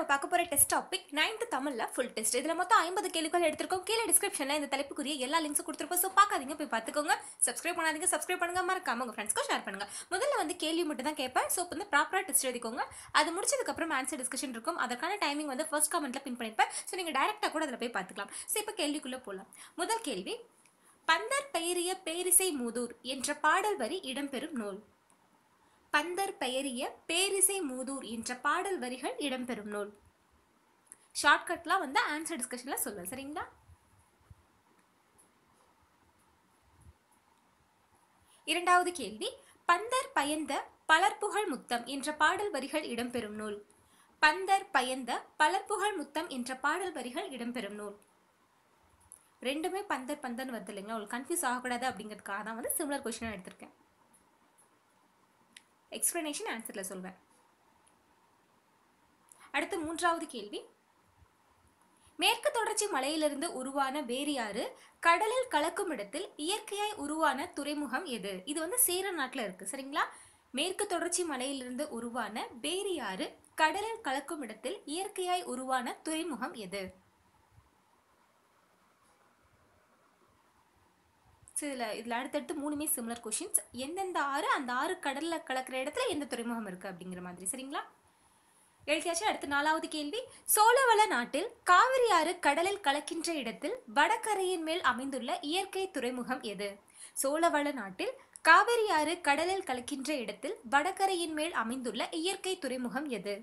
நம்ம பார்க்க போகிற டெஸ்ட் டாபிக் நைன்த் தமிழில் ஃபுல் டெஸ்ட் இதில் மொத்தம் ஐம்பது கேள்விகள் எடுத்திருக்கோம். கீழே டிஸ்கிரிப்ஷனில் இந்த தலைப்புக்குரிய எல்லா லிங்க்ஸும் கொடுத்துருப்போம். ஸோ பார்க்காதீங்க போய் பார்த்துக்கோங்க. சப்ஸ்கிரைப் பண்ணாதீங்க சப்ஸ்கிரைப் பண்ணுங்க. மறக்காம உங்கள் ஃப்ரெண்ட்ஸ்க்கும் ஷேர் பண்ணுங்க. முதல்ல வந்து கேள்வி மட்டும் தான் கேட்பேன். ஸோ வந்து ப்ராப்பராக டெஸ்ட் எழுதிக்கோங்க. அது முடிச்சதுக்கப்புறம் ஆன்சர் டிஸ்கஷன் இருக்கும். அதற்கான டைமிங் வந்து ஃபர்ஸ்ட் கமெண்ட்ல பின் பண்ணிருப்பேன். ஸோ நீங்கள் டைரெக்டாக கூட அதில் போய் பார்த்துக்கலாம். ஸோ இப்போ கேள்விக்குள்ளே போகலாம் முதல் கேள்வி பந்தர் பெயரிய பேரிசை மூதூர் என்ற பாடல் வரி இடம்பெறும் நூல். பந்தர் பெயரிய பேரிசை மூதூர் என்ற பாடல் வரிகள் இடம்பெறும் நூல். ஷார்ட்கட்லாம் வந்து ஆன்சர் டிஸ்கஷனில் சொல்லுவேன் சரிங்களா? இரண்டாவது கேள்வி. பந்தர் பயந்த பலர்புகழ் முத்தம் என்ற பாடல் வரிகள் இடம்பெறும் நூல். பந்தர் பயந்த பலர்புகழ் முத்தம் என்ற பாடல் வரிகள் இடம்பெறும் நூல். ரெண்டுமே பந்தர் பந்தன் வருது இல்லைங்களா? உங்களுக்கு கன்ஃபியூஸ் ஆகக்கூடாது அப்படிங்கிறதுக்காக தான் வந்து சிமிலர் கொஸ்டினாக எடுத்திருக்கேன். எக்ஸ்பிளனேஷன் ஆன்சரில் சொல்வேன். அடுத்து மூன்றாவது கேள்வி. மேற்கு தொடர்ச்சி மலையிலிருந்து உருவான வேரியாறு கடலில் கலக்கும் இடத்தில் இயற்கையாய் உருவான துறைமுகம் எது? இது வந்து சேர நாட்டில் இருக்கு சரிங்களா? மேற்கு தொடர்ச்சி மலையிலிருந்து உருவான வேரியாறு கடலில் கலக்கும் இடத்தில் இயற்கையாய் உருவான துறைமுகம் எது? இதில் இதில் அடுத்தடுத்து மூணுமே சிமிலர் கொஷின்ஸ் எந்தெந்த ஆறு அந்த ஆறு கடலில் கலக்கிற இடத்துல எந்த துறைமுகம் இருக்குது அப்படிங்கிற மாதிரி. சரிங்களா? எழுதியாச்சு. அடுத்து நாலாவது கேள்வி. சோழவள நாட்டில் காவிரி ஆறு கடலில் கலக்கின்ற இடத்தில் வடகரையின் மேல் அமைந்துள்ள இயற்கை துறைமுகம் எது? சோழவள நாட்டில் காவிரி ஆறு கடலில் கலக்கின்ற இடத்தில் வடகரையின் மேல் அமைந்துள்ள இயற்கை துறைமுகம் எது?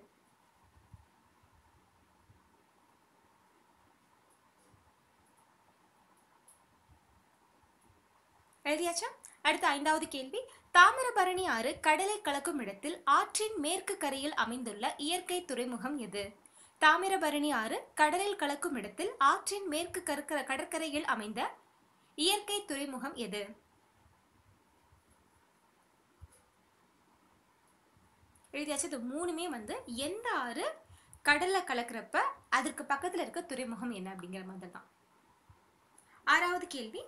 எழுதியாச்சா? அடுத்த ஐந்தாவது கேள்வி. தாமிரபரணி ஆறு கடலை கலக்கும் இடத்தில் ஆற்றின் மேற்கு கரையில் அமைந்துள்ள இயற்கை துறைமுகம் எது? தாமிரபரணி ஆறு கடலில் கலக்கும் இடத்தில் ஆற்றின் மேற்கு கற்கர கடற்கரையில் அமைந்த இயற்கை துறைமுகம் எது? எழுதியாச்சு. இது மூணுமே வந்து எந்த ஆறு கடலில் கலக்கிறப்ப அதற்கு பக்கத்தில் இருக்க துறைமுகம் என்ன அப்படிங்கிற மாதிரி தான் ஆறாவது கேள்வி.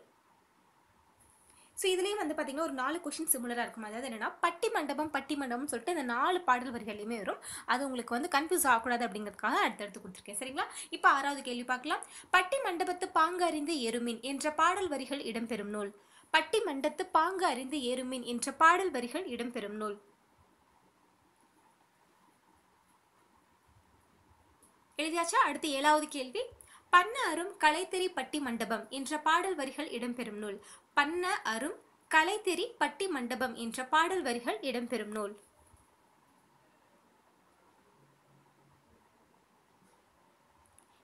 ஸோ இதுலேயும் வந்து பார்த்திங்கன்னா ஒரு நாலு கொஷின் சிமிலராக இருக்கும். அதாவது என்னென்னா பட்டி மண்டபம் பட்டி மண்டபம்னு சொல்லிட்டு இந்த நாலு பாடல் வரிகளையுமே வரும். அது உங்களுக்கு வந்து கன்ஃபியூஸ் ஆகக்கூடாது அப்படிங்கிறதுக்காக அடுத்தடுத்து கொடுத்துருக்கேன். சரிங்களா? இப்போ ஆறாவது கேள்வி பார்க்கலாம். பட்டி மண்டபத்து பாங்கு அறிந்து எருமின் என்ற பாடல் வரிகள் இடம்பெறும் நூல். பட்டி மண்டத்து பாங்கு அறிந்து ஏறுமின் என்ற பாடல் வரிகள் இடம்பெறும் நூல். எழுதியாச்சா? அடுத்து ஏழாவது கேள்வி. பண்ண அரும் பட்டி மண்டபம் என்ற பாடல் வரிகள் இடம்பெறும் நூல். பண்ண அரும் கலைத்தெறி பட்டி மண்டபம் என்ற பாடல் வரிகள் இடம்பெறும் நூல்.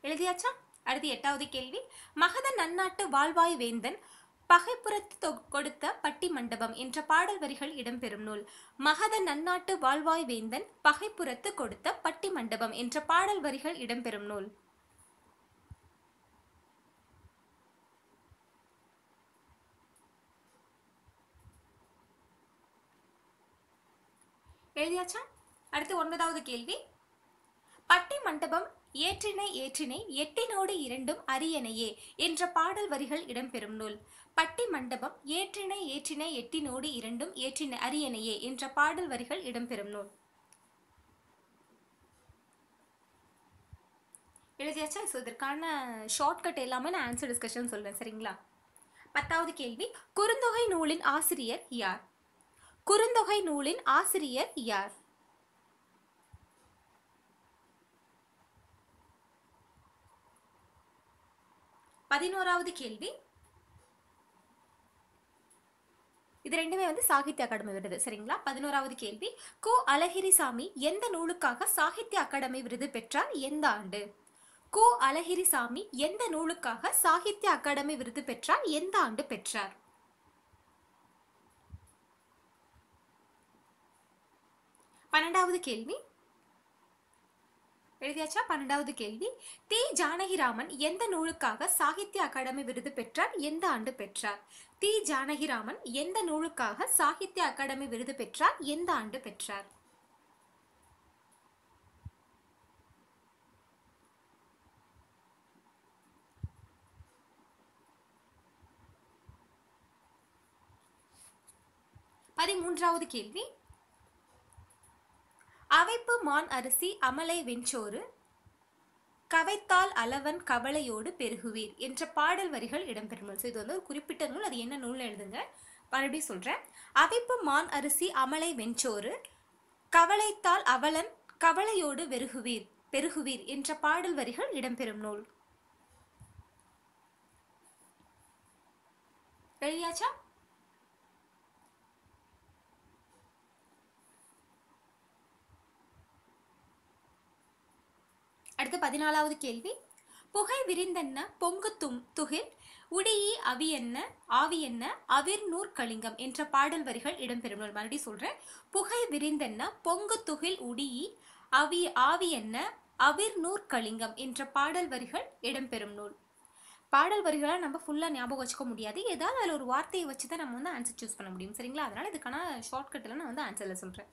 எழுதியாச்சா? அடுத்து எட்டாவது கேள்வி. மகத நன்னாட்டு வாழ்வாய் வேந்தன் பகைப்புறத்து தொ- கொடுத்த பட்டி மண்டபம் என்ற பாடல் வரிகள் இடம்பெறும் நூல். மகத நன்னாட்டு வாழ்வாய் வேந்தன் பகைப்புறத்து கொடுத்த பட்டி மண்டபம் என்ற பாடல் வரிகள் இடம்பெறும் நூல். எழுதியாச்சா? அடுத்து ஒன்பதாவது கேள்வி. பட்டி மண்டபம் ஏற்றினை ஏற்றினை எட்டினோடு இரண்டும் அரியணையே என்ற பாடல் வரிகள் இடம்பெறும் நூல். பட்டி மண்டபம் ஏற்றினை ஏற்றினை எட்டினோடு இரண்டும் ஏற்றின அரியணையே என்ற பாடல் வரிகள் இடம்பெறும் நூல். எழுதியாச்சா? ஸோ இதற்கான ஷார்ட்கட் எல்லாமே நான் ஆன்சர் டிஸ்கஷன் சொல்வேன் சரிங்களா? பத்தாவது கேள்வி. குறுந்தொகை நூலின் ஆசிரியர் யார்? குறுந்தொகை நூலின் ஆசிரியர் யார்? பதினோராவது கேள்வி. இது ரெண்டுமே வந்து சாகித்ய அகாடமி விருது சரிங்களா? பதினோராவது கேள்வி. கு. அழகிரிசாமி எந்த நூலுக்காக சாகித்ய அகாடமி விருது பெற்றார் எந்த ஆண்டு? கு. அழகிரிசாமி எந்த நூலுக்காக சாகித்ய அகாடமி விருது பெற்றார் எந்த ஆண்டு பெற்றார்? பன்னெண்டாவது கேள்வி. எழுதியாச்சா? பன்னெண்டாவது கேள்வி. தி ஜானகிராமன் எந்த நூலுக்காக சாகித்ய அகாடமி விருது பெற்றார்? எந்த ஆண்டு பெற்றார்? தி ஜானகிராமன் எந்த நூலுக்காக சாகித்ய அகாடமி விருது பெற்றார்? எந்த ஆண்டு பெற்றார்? பதிமூன்றாவது கேள்வி. அவைப்பு மான் அரிசி அமலை வெஞ்சோறு கவைத்தால் அளவன் கவலையோடு பெருகுவீர் என்ற பாடல் வரிகள் இடம்பெறும். நூல் ஸோ இது வந்து ஒரு குறிப்பிட்ட நூல். அது என்ன நூல் எழுதுங்க. மறுபடியும் சொல்கிறேன் அவைப்பு மான் அரிசி அமலை வெஞ்சோறு கவலைத்தால் அவலன் கவலையோடு வெறுகுவீர் பெருகுவீர் என்ற பாடல் வரிகள் இடம்பெறும் நூல். ரெடியாச்சா? அடுத்து பதினாலாவது கேள்வி. புகை விரிந்தென்ன? பொங்கு தும் துகில். உடியி அவி என்ன ஆவி என்ன அவிர் நூற் கலிங்கம் என்ற பாடல் வரிகள் இடம்பெறும். நூல் மறுபடியும் சொல்றேன். புகை விரிந்தென்ன? பொங்கு துகில் உடியி அவி ஆவி என்ன அவிர் நூற் கலிங்கம் என்ற பாடல் வரிகள் இடம்பெறும் நூல். பாடல் வரிகளை நம்ம ஃபுல்லாக ஞாபகம் வச்சுக்க முடியாது. ஏதாவது அதில் ஒரு வார்த்தையை வச்சு தான் நம்ம வந்து ஆன்சர் சூஸ் பண்ண முடியும். சரிங்களா? அதனால இதுக்கான ஷார்ட்கட்டில் நான் வந்து ஆன்சரில் சொல்கிறேன்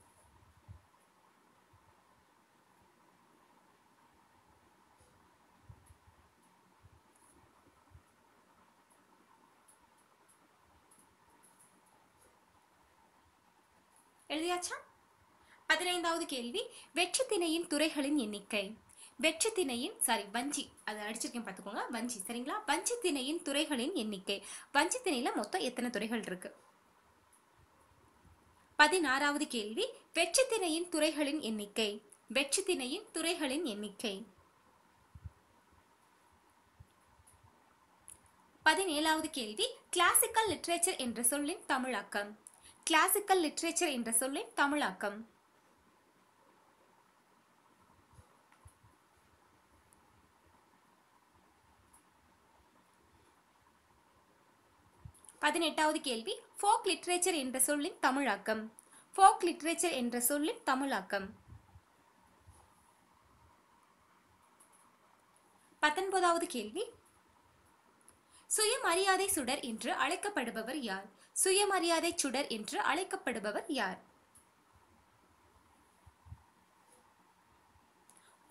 எழுதியாச்சா? பதினைந்தாவது கேள்வி. வெற்றி திணையின் துறைகளின் எண்ணிக்கை. வெற்றி திணையின் சாரி வஞ்சி. அதை அடிச்சிருக்கேன் பார்த்துக்கோங்க. வஞ்சி சரிங்களா? வஞ்சி திணையின் துறைகளின் எண்ணிக்கை. வஞ்சி திணையில் மொத்தம் எத்தனை துறைகள் இருக்கு? பதினாறாவது கேள்வி. வெற்றி திணையின் துறைகளின் எண்ணிக்கை. வெற்றி திணையின் துறைகளின் எண்ணிக்கை. பதினேழாவது கேள்வி. கிளாசிக்கல் லிட்ரேச்சர் என்ற சொல்லின் தமிழாக்கம். கிளாசிக்கல் லிட்ரேச்சர் என்ற சொல்லின் தமிழாக்கம். பதினெட்டாவது கேள்வி. ஃபோக் லிட்ரேச்சர் என்ற சொல்லின் தமிழாக்கம். ஃபோக் லிட்ரேச்சர் என்ற சொல்லின் தமிழாக்கம். பத்தொன்பதாவது கேள்வி. சுயமரியாதை சுடர் என்று அழைக்கப்படுபவர் யார்? சுயமரியாதை சுடர் என்று அழைக்கப்படுபவர் யார்?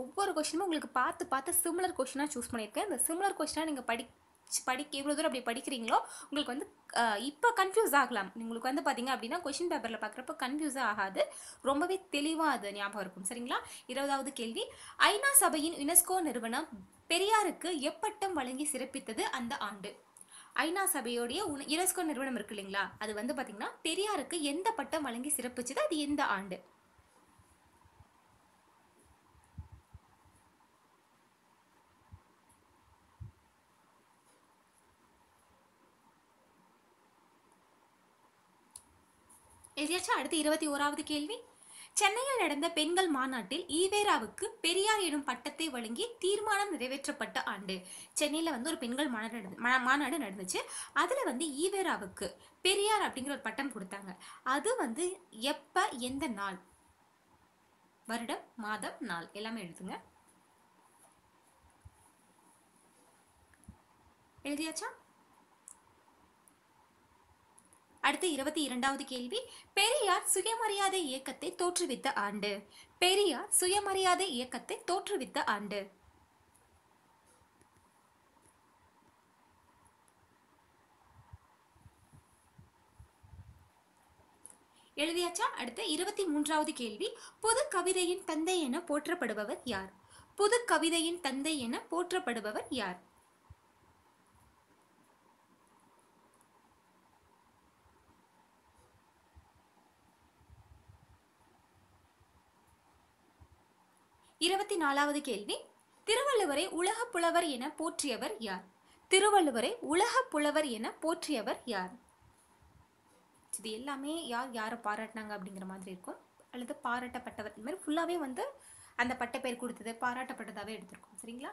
ஒவ்வொரு கொஸ்டினும் உங்களுக்கு பார்த்து பார்த்து சிமிலர் கொஸ்டினாக சூஸ் பண்ணியிருக்கேன். இந்த சிமிலர் கொஸ்டினாக நீங்கள் படி படிக்க எவ்வளோ தூரம் அப்படி படிக்கிறீங்களோ உங்களுக்கு வந்து இப்போ கன்ஃபியூஸ் ஆகலாம். உங்களுக்கு வந்து பார்த்தீங்க அப்படின்னா கொஷின் பேப்பரில் பார்க்குறப்ப கன்ஃபியூஸ் ஆகாது. ரொம்பவே தெளிவாக அது ஞாபகம் இருக்கும். சரிங்களா? இருபதாவது கேள்வி. ஐநா சபையின் யுனெஸ்கோ நிறுவனம் பெரியாருக்கு எப்பட்டம் வழங்கி சிறப்பித்தது அந்த ஆண்டு? ஐநா சபையோடைய யுனெஸ்கோ நிறுவனம் இருக்கு இல்லைங்களா? அது வந்து பார்த்தீங்கன்னா பெரியாருக்கு எந்த பட்டம் வழங்கி சிறப்பிச்சது? அது எந்த ஆண்டு. எதையாச்சும் அடுத்து இருபத்தி ஓராவது கேள்வி. சென்னையில் நடந்த பெண்கள் மாநாட்டில் ஈவேராவுக்கு பெரியார் எனும் பட்டத்தை வழங்கி தீர்மானம் நிறைவேற்றப்பட்ட ஆண்டு. சென்னையில் வந்து ஒரு பெண்கள் மாநாடு நடந்து- மாநாடு நடந்துச்சு. அதில் வந்து ஈவேராவுக்கு பெரியார் அப்படிங்கிற ஒரு பட்டம் கொடுத்தாங்க. அது வந்து எப்போ எந்த நாள்? வருடம் மாதம் நாள். எல்லாமே எழுதுங்க. எழுதியாச்சா? அடுத்து இருபத்தி இரண்டாவது கேள்வி. பெரியார் சுயமரியாதை இயக்கத்தை தோற்றுவித்த ஆண்டு. பெரியார் சுயமரியாதை இயக்கத்தை தோற்றுவித்த ஆண்டு. எழுதியாச்சா? அடுத்து இருபத்தி மூன்றாவது கேள்வி. புது கவிதையின் தந்தை என போற்றப்படுபவர் யார்? புது கவிதையின் தந்தை என போற்றப்படுபவர் யார்? இருபத்தி நாலாவது கேள்வி. திருவள்ளுவரை உலக புலவர் என போற்றியவர் யார்? திருவள்ளுவரை உலக புலவர் என போற்றியவர் யார்? இது எல்லாமே யார் யாரை பாராட்டினாங்க அப்படிங்கிற மாதிரி இருக்கும். அல்லது பாராட்டப்பட்டவர் இந்த மாதிரி ஃபுல்லாகவே வந்து அந்த பட்ட பேர் கொடுத்தது பாராட்டப்பட்டதாகவே எடுத்திருக்கோம். சரிங்களா?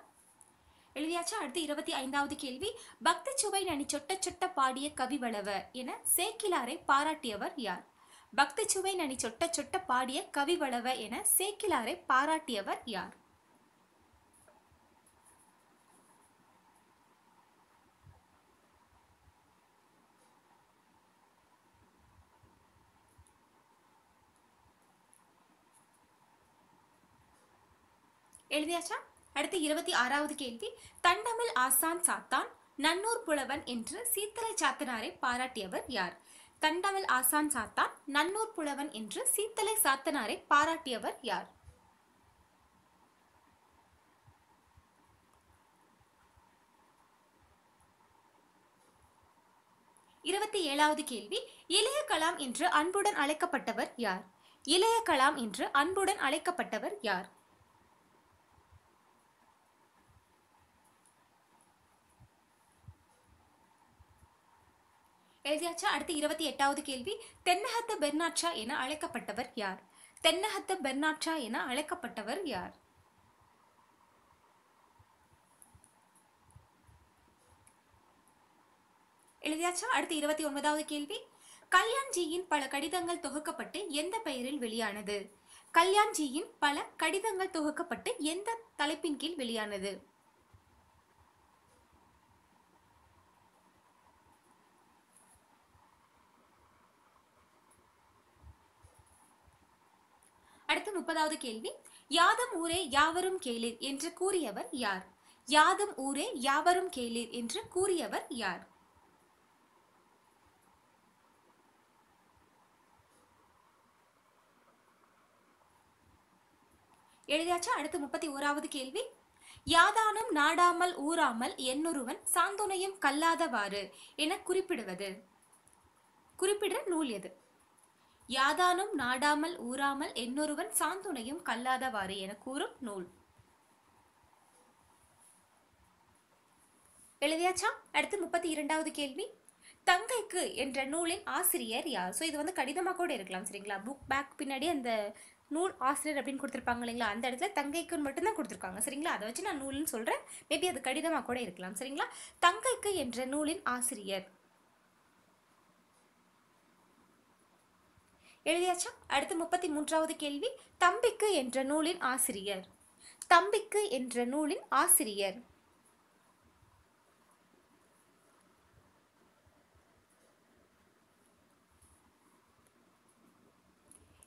எழுதியாச்சா. அடுத்து இருபத்தி ஐந்தாவது கேள்வி. பக்தி சுவை நனி சொட்ட சொட்ட பாடிய கவிவளவ என சேக்கிலாரை பாராட்டியவர் யார்? பக்தி சுவை நனி சொட்ட சொட்ட பாடிய கவிவளவ என சேக்கிலாரை பாராட்டியவர் யார்? எழுதியாச்சா? அடுத்து இருபத்தி ஆறாவது கேள்வி. தண்டமிழ் ஆசான் சாத்தான் நன்னூர் புலவன் என்று சீத்தலை சாத்தனாரை பாராட்டியவர் யார்? கண்டவள் ஆசான் சாத்தான் நன்னூர் புலவன் என்று சீத்தலை சாத்தனாரை பாராட்டியவர் யார்? இருபத்தி ஏழாவது கேள்வி இளைய கலாம் என்று அன்புடன் அழைக்கப்பட்டவர் யார்? இளைய கலாம் என்று அன்புடன் அழைக்கப்பட்டவர் யார்? எழுதியாச்சா? அடுத்து இருபத்தி எட்டாவது கேள்வி. தென்னகத்து பெர்னாட்சா என அழைக்கப்பட்டவர் யார்? தென்னகத்து பெர்னாட்சா என அழைக்கப்பட்டவர் யார்? எழுதியாச்சா? அடுத்து இருபத்தி ஒன்பதாவது கேள்வி. கல்யாண்ஜியின் பல கடிதங்கள் தொகுக்கப்பட்டு எந்த பெயரில் வெளியானது? கல்யாண்ஜியின் பல கடிதங்கள் தொகுக்கப்பட்டு எந்த தலைப்பின் கீழ் வெளியானது? அடுத்து முப்பதாவது கேள்வி. யாதும் ஊரே யாவரும் கேளீர் என்று கூறியவர் யார்? யாதும் ஊரே யாவரும் கேளீர் என்று கூறியவர் யார்? எழுதியாச்சா? அடுத்து முப்பத்தி ஓராவது கேள்வி. யாதானும் நாடாமல் ஊறாமல் என்னொருவன் சாந்துணையும் கல்லாதவாறு என குறிப்பிடுவது. குறிப்பிடுற நூல் எது? யாதானும் நாடாமல் ஊறாமல் என்னொருவன் சாந்துணையும் கல்லாதவாறு என கூறும் நூல். எழுதியாச்சா? அடுத்து முப்பத்தி இரண்டாவது கேள்வி. தங்கைக்கு என்ற நூலின் ஆசிரியர் யார்? ஸோ இது வந்து கடிதமாக கூட இருக்கலாம் சரிங்களா? புக் பேக் பின்னாடி அந்த நூல் ஆசிரியர் அப்படின்னு கொடுத்துருப்பாங்க இல்லைங்களா? அந்த இடத்துல தங்கைக்குன்னு மட்டும்தான் கொடுத்துருக்காங்க சரிங்களா? அதை வச்சு நான் நூல்னு சொல்கிறேன் மேபி அது கடிதமாக கூட இருக்கலாம் சரிங்களா? தங்கைக்கு என்ற நூலின் ஆசிரியர் எழுதியாச்சா? அடுத்து முப்பத்தி மூன்றாவது கேள்வி. தம்பிக்கு என்ற நூலின் ஆசிரியர். தம்பிக்கு என்ற நூலின் ஆசிரியர்.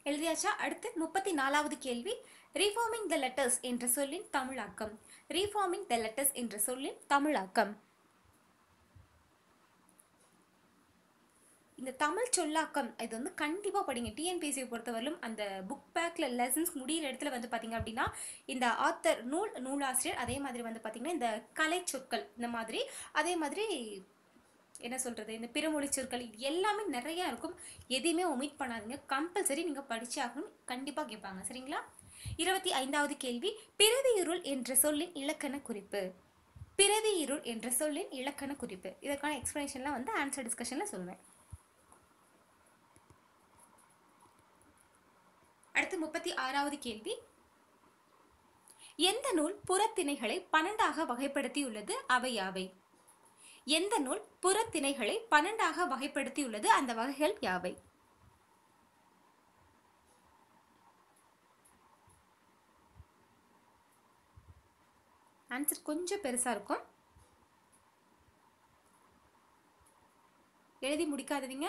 எழுதியாச்சா? அடுத்து முப்பத்தி நாலாவது கேள்வி. ரீஃபார்மிங் த லெட்டர்ஸ் என்ற சொல்லின் தமிழாக்கம். ரீஃபார்மிங் த லெட்டர்ஸ் என்ற சொல்லின் தமிழாக்கம். இந்த தமிழ் சொல்லாக்கம் இது வந்து கண்டிப்பாக படிங்க. டிஎன்பிஎஸ்சியை பொறுத்தவரையிலும் அந்த புக் பேக்கில் லெசன்ஸ் முடிகிற இடத்துல வந்து பார்த்தீங்க அப்படின்னா இந்த ஆத்தர் நூல் நூலாசிரியர் அதே மாதிரி வந்து பார்த்திங்கன்னா இந்த கலை சொற்கள் இந்த மாதிரி அதே மாதிரி என்ன சொல்கிறது இந்த பிறமொழி சொற்கள் இது எல்லாமே நிறையா இருக்கும். எதையுமே ஒமிட் பண்ணாதீங்க. கம்பல்சரி நீங்கள் படிச்சே ஆகணும் கண்டிப்பாக கேட்பாங்க. சரிங்களா? இருபத்தி ஐந்தாவது கேள்வி. பிறவி இருள் என்ற சொல்லின் இலக்கண குறிப்பு. பிறவி இருள் என்ற சொல்லின் இலக்கண குறிப்பு. இதற்கான எக்ஸ்ப்ளனேஷன்லாம் வந்து ஆன்சர் டிஸ்கஷனில் சொல்லுவேன் அடுத்து முப்பத்தி ஆறாவது கேள்வி. எந்த நூல் புறத்திணைகளை பன்னெண்டாக வகைப்படுத்தியுள்ளது? அவை யாவை? எந்த நூல் புறத்திணைகளை பன்னெண்டாக வகைப்படுத்தியுள்ளது? அந்த வகைகள் யாவை? ஆன்சர் கொஞ்சம் பெருசா இருக்கும். எழுதி முடிக்காதவங்க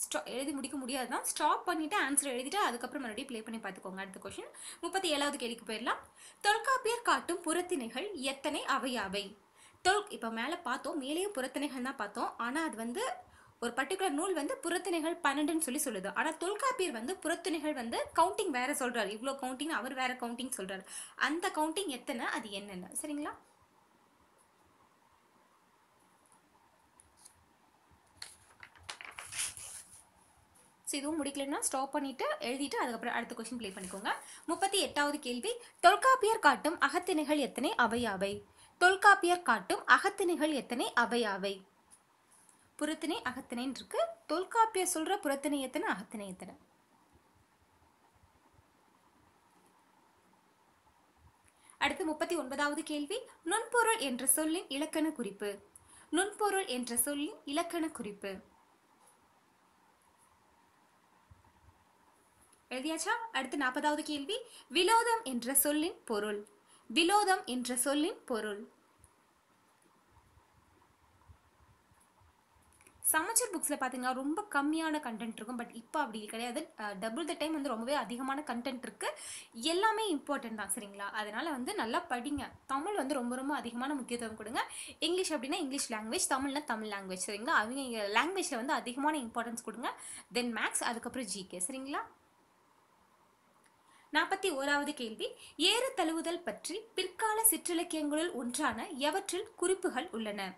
ஸ்டா எழுதி முடிக்க முடியாது தான் ஸ்டாப் பண்ணிவிட்டு ஆன்சர் எழுதிட்டு அதுக்கப்புறம் மறுபடியும் ப்ளே பண்ணி பார்த்துக்கோங்க. அடுத்த கொஷின் முப்பத்தி ஏழாவது கேள்விக்கு போயிடலாம். தொல்காப்பியர் காட்டும் புறத்திணைகள் எத்தனை? அவையாவை தொல் இப்போ மேலே பார்த்தோம். மேலேயும் புறத்திணைகள் தான் பார்த்தோம். ஆனால் அது வந்து ஒரு பர்டிகுலர் நூல் வந்து புறத்திணைகள் பன்னெண்டுன்னு சொல்லி சொல்லுது. ஆனால் தொல்காப்பியர் வந்து புறத்திணைகள் வந்து கவுண்டிங் வேற சொல்கிறார் இவ்வளோ கவுண்டிங் அவர் வேற கவுண்டிங் சொல்கிறார் அந்த கவுண்டிங் எத்தனை? அது என்னென்ன? சரிங்களா? ஸோ இதுவும் முடிக்கலன்னா ஸ்டாப் பண்ணிட்டு எழுதிட்டு அதுக்கப்புறம் அடுத்த கொஸ்டின் ப்ளே பண்ணிக்கோங்க. முப்பத்தி எட்டாவது கேள்வி. தொல்காப்பியர் காட்டும் அகத்திணைகள் எத்தனை? அவையாவை தொல்காப்பியர் காட்டும் அகத்திணைகள் எத்தனை? அவையாவை புறத்திணை அகத்திணைன்னு இருக்கு. தொல்காப்பியர் சொல்கிற புறத்திணை எத்தனை? அகத்திணை எத்தனை? அடுத்து முப்பத்தி ஒன்பதாவது கேள்வி. நுண்பொருள் என்ற சொல்லின் இலக்கண குறிப்பு. நுண்பொருள் என்ற சொல்லின் இலக்கண குறிப்பு. எழுதியாச்சா? அடுத்து நாற்பதாவது கேள்வி. விலோதம் என்ற சொல்லின் பொருள். விலோதம் என்ற சொல்லின் பொருள். சமச்சர் புக்ஸில் பார்த்தீங்கன்னா ரொம்ப கம்மியான கண்டென்ட் இருக்கும். பட் இப்போ அப்படி கிடையாது. டபுள் த டைம் வந்து ரொம்பவே அதிகமான கண்டென்ட் இருக்குது எல்லாமே இம்பார்ட்டன்ட் தான் சரிங்களா? அதனால் வந்து நல்லா படிங்க. தமிழ் வந்து ரொம்ப ரொம்ப அதிகமான முக்கியத்துவம் கொடுங்க. இங்கிலீஷ் அப்படின்னா இங்கிலீஷ் லாங்குவேஜ் தமிழ்னா தமிழ் லாங்குவேஜ் சரிங்களா? அவங்க லாங்குவேஜில் வந்து அதிகமான இம்பார்ட்டன்ஸ் கொடுங்க. தென் மேக்ஸ் அதுக்கப்புறம் ஜிகே சரிங்களா? நாற்பத்தி ஓராவது கேள்வி. ஏறு தழுவுதல் பற்றி பிற்கால சிற்றிலக்கியங்களுள் ஒன்றான எவற்றில் குறிப்புகள் உள்ளன?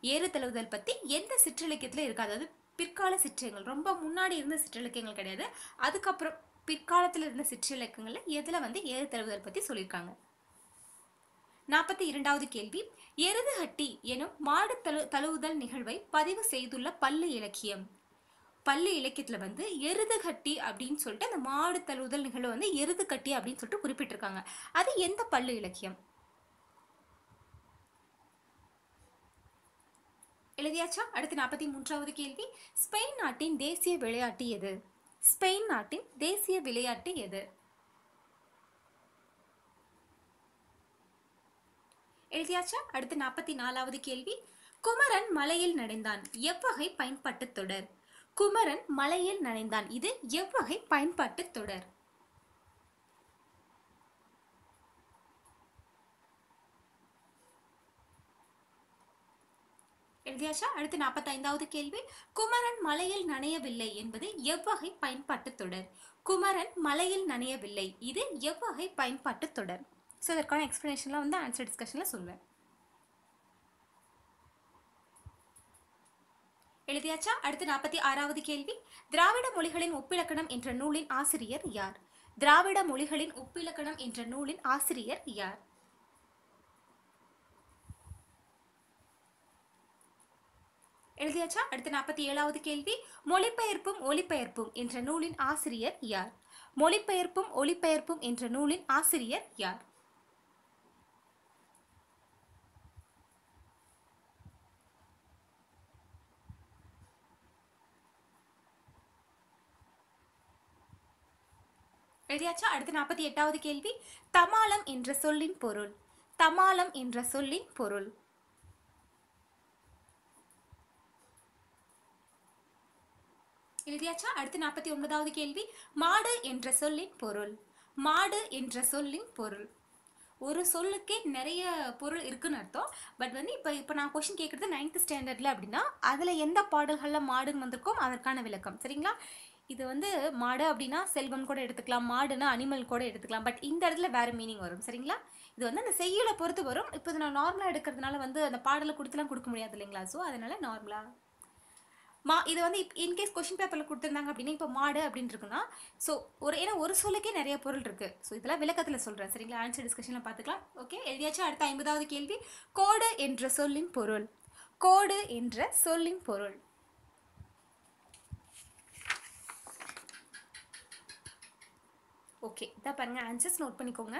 ஏறு தழுவுதல் பற்றி எந்த சிற்றிலக்கியத்தில் இருக்கு? அதாவது பிற்கால சிற்றிலக்கியங்கள். ரொம்ப முன்னாடி இருந்த சிற்றிலக்கியங்கள் கிடையாது. அதுக்கப்புறம் பிற்காலத்தில் இருந்த சிற்றிலக்கியங்களில் எதில் வந்து ஏறு தழுவுதல் பற்றி சொல்லியிருக்காங்க? நாற்பத்தி இரண்டாவது கேள்வி. எருதுகட்டி எனும் மாடு தழு தழுவுதல் நிகழ்வை பதிவு செய்துள்ள பள்ளி இலக்கியம். பள்ளி இலக்கியத்தில் வந்து எருதுகட்டி அப்படின்னு சொல்லிட்டு அந்த மாடு தழுவுதல் நிகழ்வு வந்து எருதுகட்டி அப்படின்னு சொல்லிட்டு குறிப்பிட்டிருக்காங்க. அது எந்த பள்ளு இலக்கியம்? எழுதியாச்சா? அடுத்து நாற்பத்தி மூன்றாவது கேள்வி. ஸ்பெயின் நாட்டின் தேசிய விளையாட்டு எது? ஸ்பெயின் நாட்டின் தேசிய விளையாட்டு எது? எழுதியாச்சா? அடுத்து நாற்பத்தி நாலாவது கேள்வி. குமரன் மலையில் நடந்தான் எவ்வகை பயன்பாட்டு தொடர்? குமரன் மலையில் நனைந்தான். இது எவ்வகை பயன்பாட்டு தொடர்? எழுதியாச்சா? அடுத்து நாற்பத்தைந்தாவது கேள்வி. குமரன் மலையில் நனையவில்லை என்பது எவ்வகை பயன்பாட்டு தொடர்? குமரன் மலையில் நனையவில்லை. இது எவ்வகை பயன்பாட்டு தொடர்? ஸோ இதற்கான எக்ஸ்பிளனேஷன்லாம் வந்து ஆன்சர் டிஸ்கஷனில் சொல்வேன். எழுதியாச்சா? அடுத்து நாற்பத்தி ஆறாவது கேள்வி. திராவிட மொழிகளின் ஒப்பிலக்கணம் என்ற நூலின் ஆசிரியர் யார்? திராவிட மொழிகளின் ஒப்பிலக்கணம் என்ற நூலின் ஆசிரியர் யார்? எழுதியாச்சா? அடுத்து நாற்பத்தி ஏழாவது கேள்வி. மொழிபெயர்ப்பும் ஒலிபெயர்ப்பும் என்ற நூலின் ஆசிரியர் யார்? மொழிபெயர்ப்பும் ஒலிபெயர்ப்பும் என்ற நூலின் ஆசிரியர் யார்? எழுதியாச்சா அடுத்து நாற்பத்தி எட்டாவது கேள்வி. தமாலம் என்ற சொல்லின் பொருள். தமாலம் என்ற சொல்லின் பொருள். எழுதியாச்சா? அடுத்து நாற்பத்தி ஒன்பதாவது கேள்வி. மாடு என்ற சொல்லின் பொருள். மாடு என்ற சொல்லின் பொருள். ஒரு சொல்லுக்கே நிறைய பொருள் இருக்குன்னு அர்த்தம். பட் வந்து இப்போ இப்போ நான் கொஷின் கேட்குறது நைன்த் ஸ்டாண்டர்டில் அப்படின்னா அதில் எந்த பாடல்களில் மாடுன்னு வந்திருக்கோம் அதற்கான விளக்கம். சரிங்களா? இது வந்து மாடு அப்படின்னா செல்வம் கூட எடுத்துக்கலாம் மாடுனா அனிமல் கூட எடுத்துக்கலாம். பட் இந்த இடத்துல வேறு மீனிங் வரும். சரிங்களா? இது வந்து அந்த செய்யுளை பொறுத்து வரும். இப்போ இது நான் நார்மலாக எடுக்கிறதுனால வந்து அந்த பாடலை கொடுத்துலாம் கொடுக்க முடியாது இல்லைங்களா? ஸோ அதனால நார்மலாக மா இது வந்து இப் இன்கேஸ் கொஷின் பேப்பரில் கொடுத்துருந்தாங்க அப்படின்னா இப்போ மாடு அப்படின்னு இருக்குன்னா ஸோ ஒரு ஏன்னா ஒரு சொல்லுக்கே நிறைய பொருள் இருக்குது ஸோ இதெல்லாம் விளக்கத்தில் சொல்கிறேன் சரிங்களா? ஆன்சர் டிஸ்கஷனில் பார்த்துக்கலாம். ஓகே எழுதியாச்சும் அடுத்த ஐம்பதாவது கேள்வி. கோடு என்ற சொல்லின் பொருள். கோடு என்ற சொல்லின் பொருள். ஓகே இதான் பாருங்க. ஆன்சர்ஸ் நோட் பண்ணிக்கோங்க.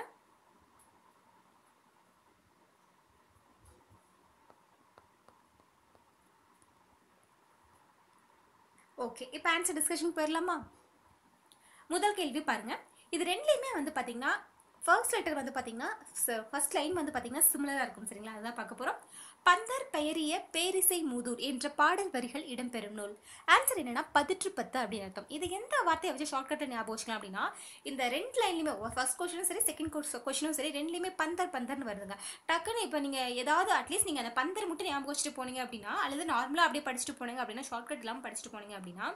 ஓகே இப்போ ஆன்சர் டிஸ்கஷன் போயிடலாமா முதல் கேள்வி பாருங்க. இது ரெண்டுலேயுமே வந்து பார்த்தீங்கன்னா ஃபர்ஸ்ட் லெட்டர் வந்து பார்த்தீங்கன்னா ஃபர்ஸ்ட் லைன் வந்து பார்த்தீங்கன்னா சிமிலராக இருக்கும் சரிங்களா? அதுதான் பார்க்க போகிறோம் பந்தர் பெயரிய பேரிசை மூதூர் என்ற பாடல் வரிகள் இடம்பெறும் நூல். ஆன்சர் என்னன்னா பதிற்று பத்து அப்படின்னு அர்த்தம். இது எந்த வார்த்தையை வச்சு ஷார்ட்கட்டை ஞாபகம் வச்சுக்கலாம் அப்படின்னா இந்த ரெண்டு லைன்லையுமே ஃபர்ஸ்ட் கொஸ்டினும் சரி செகண்ட் கொஸ்டினும் சரி ரெண்டுலையுமே பந்தர் பந்தர்னு வருதுங்க. டக்குன்னு இப்போ நீங்கள் ஏதாவது அட்லீஸ்ட் நீங்கள் அந்த பந்தர் மட்டும் ஞாபகம் வச்சுட்டு போனீங்க அப்படின்னா அல்லது நார்மலாக அப்படியே படிச்சுட்டு போனீங்க அப்படின்னா ஷார்ட்கட் இல்லாமல் படிச்சுட்டு போனீங்க அப்படின்னா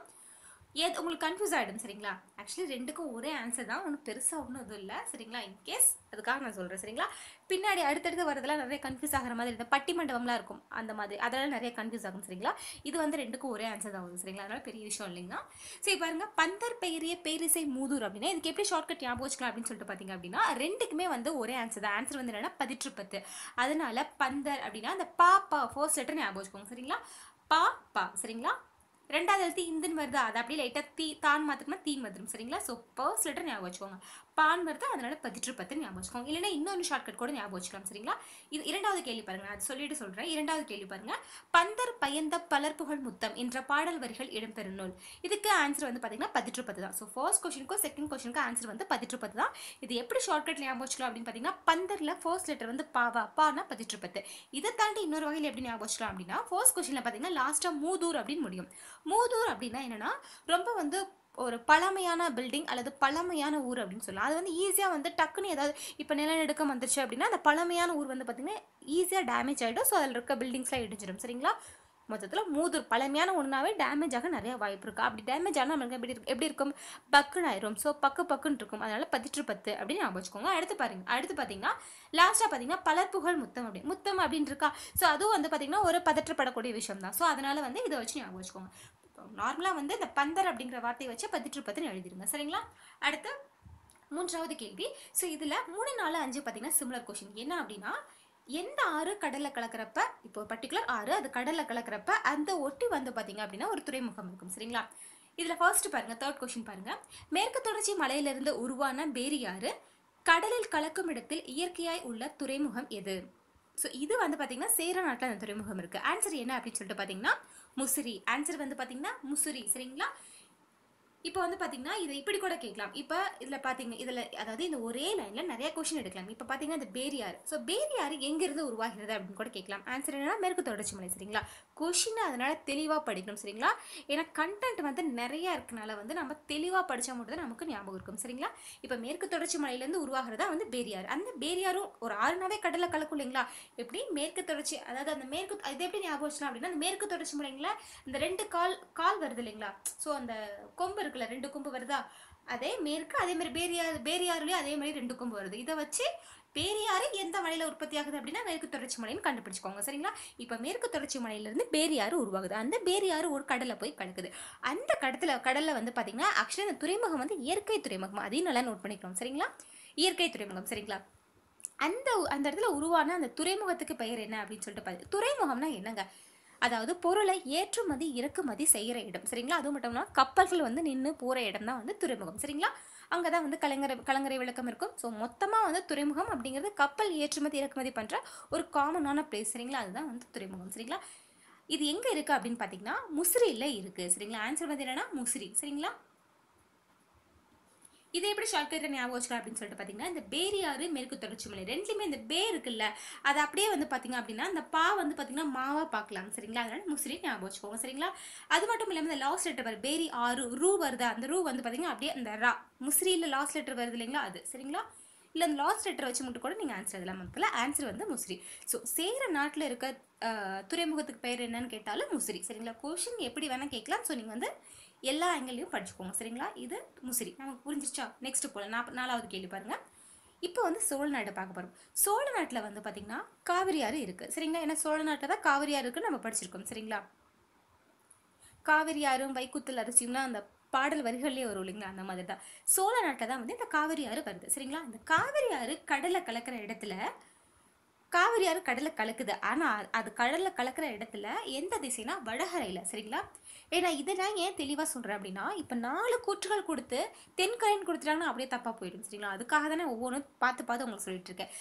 எது உங்களுக்கு கன்ஃபியூஸ் ஆகிடும் சரிங்களா? ஆக்சுவலி ரெண்டுக்கும் ஒரே ஆன்சர் தான். ஒன்றும் பெருசாக ஒன்றும் இதுவும் இல்லை சரிங்களா? இன்கேஸ் அதுக்காக நான் சொல்கிறேன் சரிங்களா? பின்னாடி அடுத்தடுத்து வரதெல்லாம் நிறைய கன்ஃபியூஸ் ஆகிற மாதிரி இந்த பட்டி மண்டபம்லாம் இருக்கும் அந்த மாதிரி. அதெல்லாம் நிறைய கன்ஃபியூஸ் ஆகும் சரிங்களா? இது வந்து ரெண்டுக்கும் ஒரே ஆன்சர் தான் வரும் சரிங்களா? அதனால பெரிய விஷயம் இல்லைங்களா? சரி பாருங்கள் பந்தர் பெயரிய பேரிசை மூதூர் அப்படின்னா இதுக்கு எப்படி ஷார்ட்கட் ஞாபகம் வச்சுக்கலாம் அப்படின்னு சொல்லிட்டு பார்த்தீங்க அப்படின்னா ரெண்டுக்குமே வந்து ஒரே ஆன்சர் தான். ஆன்சர் வந்து என்னன்னா பதிற்று பத்து அதனால பந்தர் அப்படின்னா அந்த பா பா ஃபர்ஸ்ட் லெட்டர் ஞாபகம் வச்சுக்கோங்க சரிங்களா? பா பா சரிங்களா? ரெண்டாவது எழுத்து இந்துன்னு வருதா அது அப்படியே லைட்டாக தீ தான் மாத்திரமா தீன் வந்துடும் சரிங்களா? ஸோ பர்ஸ் லெட்டர் ஞாபகம் வச்சுக்கோங்க. பான் வருது அதனால பதிற்று பத்து ஞாபகம் வச்சுக்கோங்க. இல்லைன்னா இன்னொன்று ஷார்ட்கட் கூட ஞாபகம் வச்சுக்கலாம் சரிங்களா? இது இரண்டாவது கேள்வி பாருங்க நான் அது சொல்லிட்டு சொல்றேன். இரண்டாவது கேள்வி பாருங்க. பந்தர் பயந்த பலர்புகழ் முத்தம் என்ற பாடல் வரிகள் இடம்பெறும் நூல். இதுக்கு ஆன்சர் வந்து பார்த்தீங்கன்னா பதிற்று பத்து தான். ஸோ ஃபர்ஸ்ட் கொஸ்டினுக்கும் செகண்ட் கொஸ்டினுக்கும் ஆன்சர் வந்து பதிற்று பத்து தான். இது எப்படி ஷார்ட்கட் ஞாபகம் வச்சுக்கலாம் அப்படின்னு பார்த்தீங்கன்னா பந்தரில் ஃபர்ஸ்ட் லெட்டர் வந்து பாவா பானா பதிற்று பத்து. இதை தாண்டி இன்னொரு வகையில் எப்படி ஞாபகம் வச்சுக்கலாம் அப்படின்னா ஃபர்ஸ்ட் கொஷினில் பார்த்தீங்கன்னா லாஸ்ட்டாக மூதூர் அப்படின்னு முடியும். மூதூர் அப்படின்னா என்னன்னா ரொம்ப வந்து ஒரு பழமையான பில்டிங் அல்லது பழமையான ஊர் அப்படின்னு சொல்லலாம். அது வந்து ஈஸியாக வந்து டக்குன்னு ஏதாவது இப்போ நிலநடுக்கம் வந்துருச்சு அப்படின்னா அந்த பழமையான ஊர் வந்து பார்த்திங்கன்னா ஈஸியாக டேமேஜ் ஆகிடும் ஸோ அதில் இருக்க பில்டிங்ஸ்லாம் இடிஞ்சிடும். சரிங்களா? மொத்தத்தில் மூதூர் பழமையான ஒன்றாவே டேமேஜ் ஆக நிறைய வாய்ப்பு இருக்குது அப்படி டேமேஜ் ஆனால் நம்மளுக்கு எப்படி இருக்கு? எப்படி இருக்கும்? பக்குன்னு ஆயிரும். ஸோ பக்கு பக்குன்னு இருக்கும். அதனால் பதிற்று பத்து அப்படின்னு ஞாபகம் வச்சுக்கோங்க. அடுத்து பாருங்க. அடுத்து பார்த்தீங்கன்னா லாஸ்ட்டாக பார்த்தீங்கன்னா பலர் புகழ் முத்தம் அப்படி முத்தம் அப்படின்னு இருக்கா? ஸோ அதுவும் வந்து பார்த்தீங்கன்னா ஒரு பதற்றப்படக்கூடிய விஷயம் தான் ஸோ அதனால் வந்து இதை வச்சு ஞாபகம் வச்சுக்கோங்க. நார்மலாக வந்து இந்த பந்தர் அப்படிங்கிற வார்த்தையை வச்சு பதிற்று பத்துன்னு எழுதிடுங்க சரிங்களா? அடுத்து மூன்றாவது கேள்வி. ஸோ இதில் மூணு நாலு அஞ்சு பார்த்தீங்கன்னா சிமிலர் கொஷின் என்ன அப்படின்னா எந்த ஆறு கடலில் கலக்கிறப்ப இப்போ பர்டிகுலர் ஆறு அது கடலில் கலக்கிறப்ப அந்த ஒட்டி வந்து பார்த்தீங்க அப்படின்னா ஒரு துறைமுகம் இருக்கும். சரிங்களா? இதில் ஃபர்ஸ்ட் பாருங்க தேர்ட் கொஷின் பாருங்கள் மேற்கு தொடர்ச்சி மலையிலிருந்து உருவான பேரியாறு கடலில் கலக்கும் இடத்தில் இயற்கையாய் உள்ள துறைமுகம் எது? ஸோ இது வந்து பார்த்தீங்கன்னா சேர நாட்டில் அந்த துறைமுகம் இருக்குது ஆன்சர் என்ன அப்படின்னு சொல்லிட்டு பார்த்தீங்கன்னா முசிறி. ஆன்சர் வந்து பார்த்தீங்கன்னா முசிறி. சரிங்களா? இப்போ வந்து பார்த்தீங்கன்னா இதை இப்படி கூட கேட்கலாம். இப்போ இதில் பார்த்தீங்க இதில் அதாவது இந்த ஒரே லைனில் நிறைய கொஷின் எடுக்கலாம். இப்போ பார்த்தீங்கன்னா இந்த பேரியார் ஸோ பேரியார் எங்கேருந்து உருவாகிறது அப்படின்னு கூட கேட்கலாம். ஆன்சர் என்னன்னா மேற்கு தொடர்ச்சி மலை சரிங்களா? கொஷின் அதனால தெளிவாக படிக்கணும் சரிங்களா? ஏன்னா கண்டென்ட் வந்து நிறைய இருக்கனால வந்து நம்ம தெளிவாக படித்தா மட்டும் தான் நமக்கு ஞாபகம் இருக்கும் சரிங்களா? இப்போ மேற்கு தொடர்ச்சி மலையிலேருந்து உருவாகிறதா வந்து பேரியார் அந்த பேரியாரும் ஒரு ஆறுனாவே கடலில் கலக்கும் இல்லைங்களா? எப்படி? மேற்கு தொடர்ச்சி அதாவது அந்த மேற்கு இது எப்படி ஞாபகம் வச்சலாம் அப்படின்னா அந்த மேற்கு தொடர்ச்சி மலைங்களா இந்த ரெண்டு கால் கால் வருது இல்லைங்களா? ஸோ அந்த கொம்பு இருக்குல்ல ரெண்டு கொம்பு வருதா? அதே மேற்கு அதே மாதிரி பேரியார் பேரியாறுலேயும் அதே மாதிரி ரெண்டு கொம்பு வருது. இதை வச்சு பேரியாறு எந்த மலையில உற்பத்தி ஆகுது அப்படின்னா மேற்கு தொடர்ச்சி மலைன்னு கண்டுபிடிச்சுக்கோங்க சரிங்களா? இப்போ மேற்கு தொடர்ச்சி மலையிலிருந்து பேரியாறு உருவாகுது. அந்த பேரியாறு ஒரு கடலை போய் கலக்குது. அந்த கடத்துல கடல்ல வந்து பாத்தீங்கன்னா ஆக்சுவலி அந்த துறைமுகம் வந்து இயற்கை துறைமுகம். அதையும் நல்லா நோட் பண்ணிக்கணும் சரிங்களா? இயற்கை துறைமுகம் சரிங்களா? அந்த அந்த இடத்துல உருவான அந்த துறைமுகத்துக்கு பெயர் என்ன அப்படின்னு சொல்லிட்டு பாரு. துறைமுகம்னா என்னங்க? அதாவது பொருளை ஏற்றுமதி இறக்குமதி செய்கிற இடம். சரிங்களா? அதுவும் மட்டும் இல்லாமல் கப்பல்கள் வந்து நின்று போகிற இடம் தான் வந்து துறைமுகம். சரிங்களா? அங்கே தான் வந்து கலங்கரை கலங்கரை விளக்கம் இருக்கும். ஸோ மொத்தமாக வந்து துறைமுகம் அப்படிங்கிறது கப்பல் ஏற்றுமதி இறக்குமதி பண்ணுற ஒரு காமனான பிளேஸ் சரிங்களா? அதுதான் வந்து துறைமுகம். சரிங்களா? இது எங்கே இருக்குது அப்படின்னு பார்த்தீங்கன்னா முசிறியில் இருக்குது சரிங்களா? ஆன்சர் வந்து என்னென்னா முசிறி. சரிங்களா? இதை எப்படி ஷார்ட்கட்டில் ஞாபகம் வச்சுக்கலாம் அப்படின்னு சொல்லிட்டு பார்த்தீங்கன்னா இந்த பேரியாறு மேற்கு தொடர்ச்சி மலை ரெண்டுலையுமே இந்த பே இருக்குல்ல அது அப்படியே வந்து பார்த்தீங்க அப்படின்னா அந்த பா வந்து பார்த்தீங்கன்னா மாவா பார்க்கலாம். சரிங்களா? அதனால முசிறி ஞாபகம் வச்சுக்கோங்க. சரிங்களா? அது மட்டும் இல்லாமல் இந்த லாஸ்ட் லெட்டர் வரும் பேரி ஆறு ரூ வருதா? அந்த ரூ வந்து பார்த்தீங்கன்னா அப்படியே அந்த ரா முசிறியில் லாஸ்ட் லெட்டர் வருது இல்லைங்களா? அது. சரிங்களா? இல்லை அந்த லாஸ்ட் லெட்டர் வச்சு மட்டும் கூட நீங்கள் ஆன்சர் எழுதலாம் மக்கள் ஆன்சர் வந்து முசிறி. ஸோ சேர நாட்டில் இருக்க துறைமுகத்துக்கு பெயர் என்னன்னு கேட்டாலும் முசிறி. சரிங்களா? கொஷின் எப்படி வேணால் கேட்கலாம். ஸோ நீங்கள் வந்து எல்லா ஆங்கிளையும் படிச்சுக்கோங்க சரிங்களா? இது முசிறி. நமக்கு புரிஞ்சிருச்சா? நெக்ஸ்ட் போல நாப் நாலாவது கேள்வி பாருங்க. இப்போ வந்து சோழ நாட்டை பார்க்க போகிறோம் சோழ நாட்டில் வந்து பார்த்தீங்கன்னா காவிரி ஆறு இருக்குது சரிங்களா? ஏன்னா சோழ நாட்டில் தான் காவிரி ஆறு இருக்குன்னு நம்ம படிச்சிருக்கோம் சரிங்களா? காவிரி ஆறும் வைக்குத்தல் அரிசியும்லாம் அந்த பாடல் வரிகள்லேயே வரும் இல்லைங்களா? அந்த மாதிரி தான். சோழ நாட்டில் தான் வந்து இந்த காவிரி ஆறு வருது சரிங்களா? இந்த காவிரி ஆறு கடலை கலக்கிற இடத்துல காவிரி ஆறு கலக்குது. ஆனால் அது கடலில் கலக்கிற இடத்துல எந்த திசைனா வடகரையில் சரிங்களா? ஏன்னா இதை நான் ஏன் தெளிவாக சொல்கிறேன் அப்படின்னா இப்போ நாலு கூற்றுகள் கொடுத்து தென்கரைன்னு கொடுத்துட்டாங்கன்னா அப்படியே தப்பாக போயிடும் சரிங்களா? அதுக்காக தானே ஒவ்வொன்றும் பார்த்து பார்த்து உங்களுக்கு சொல்லிட்டு இருக்கேன்.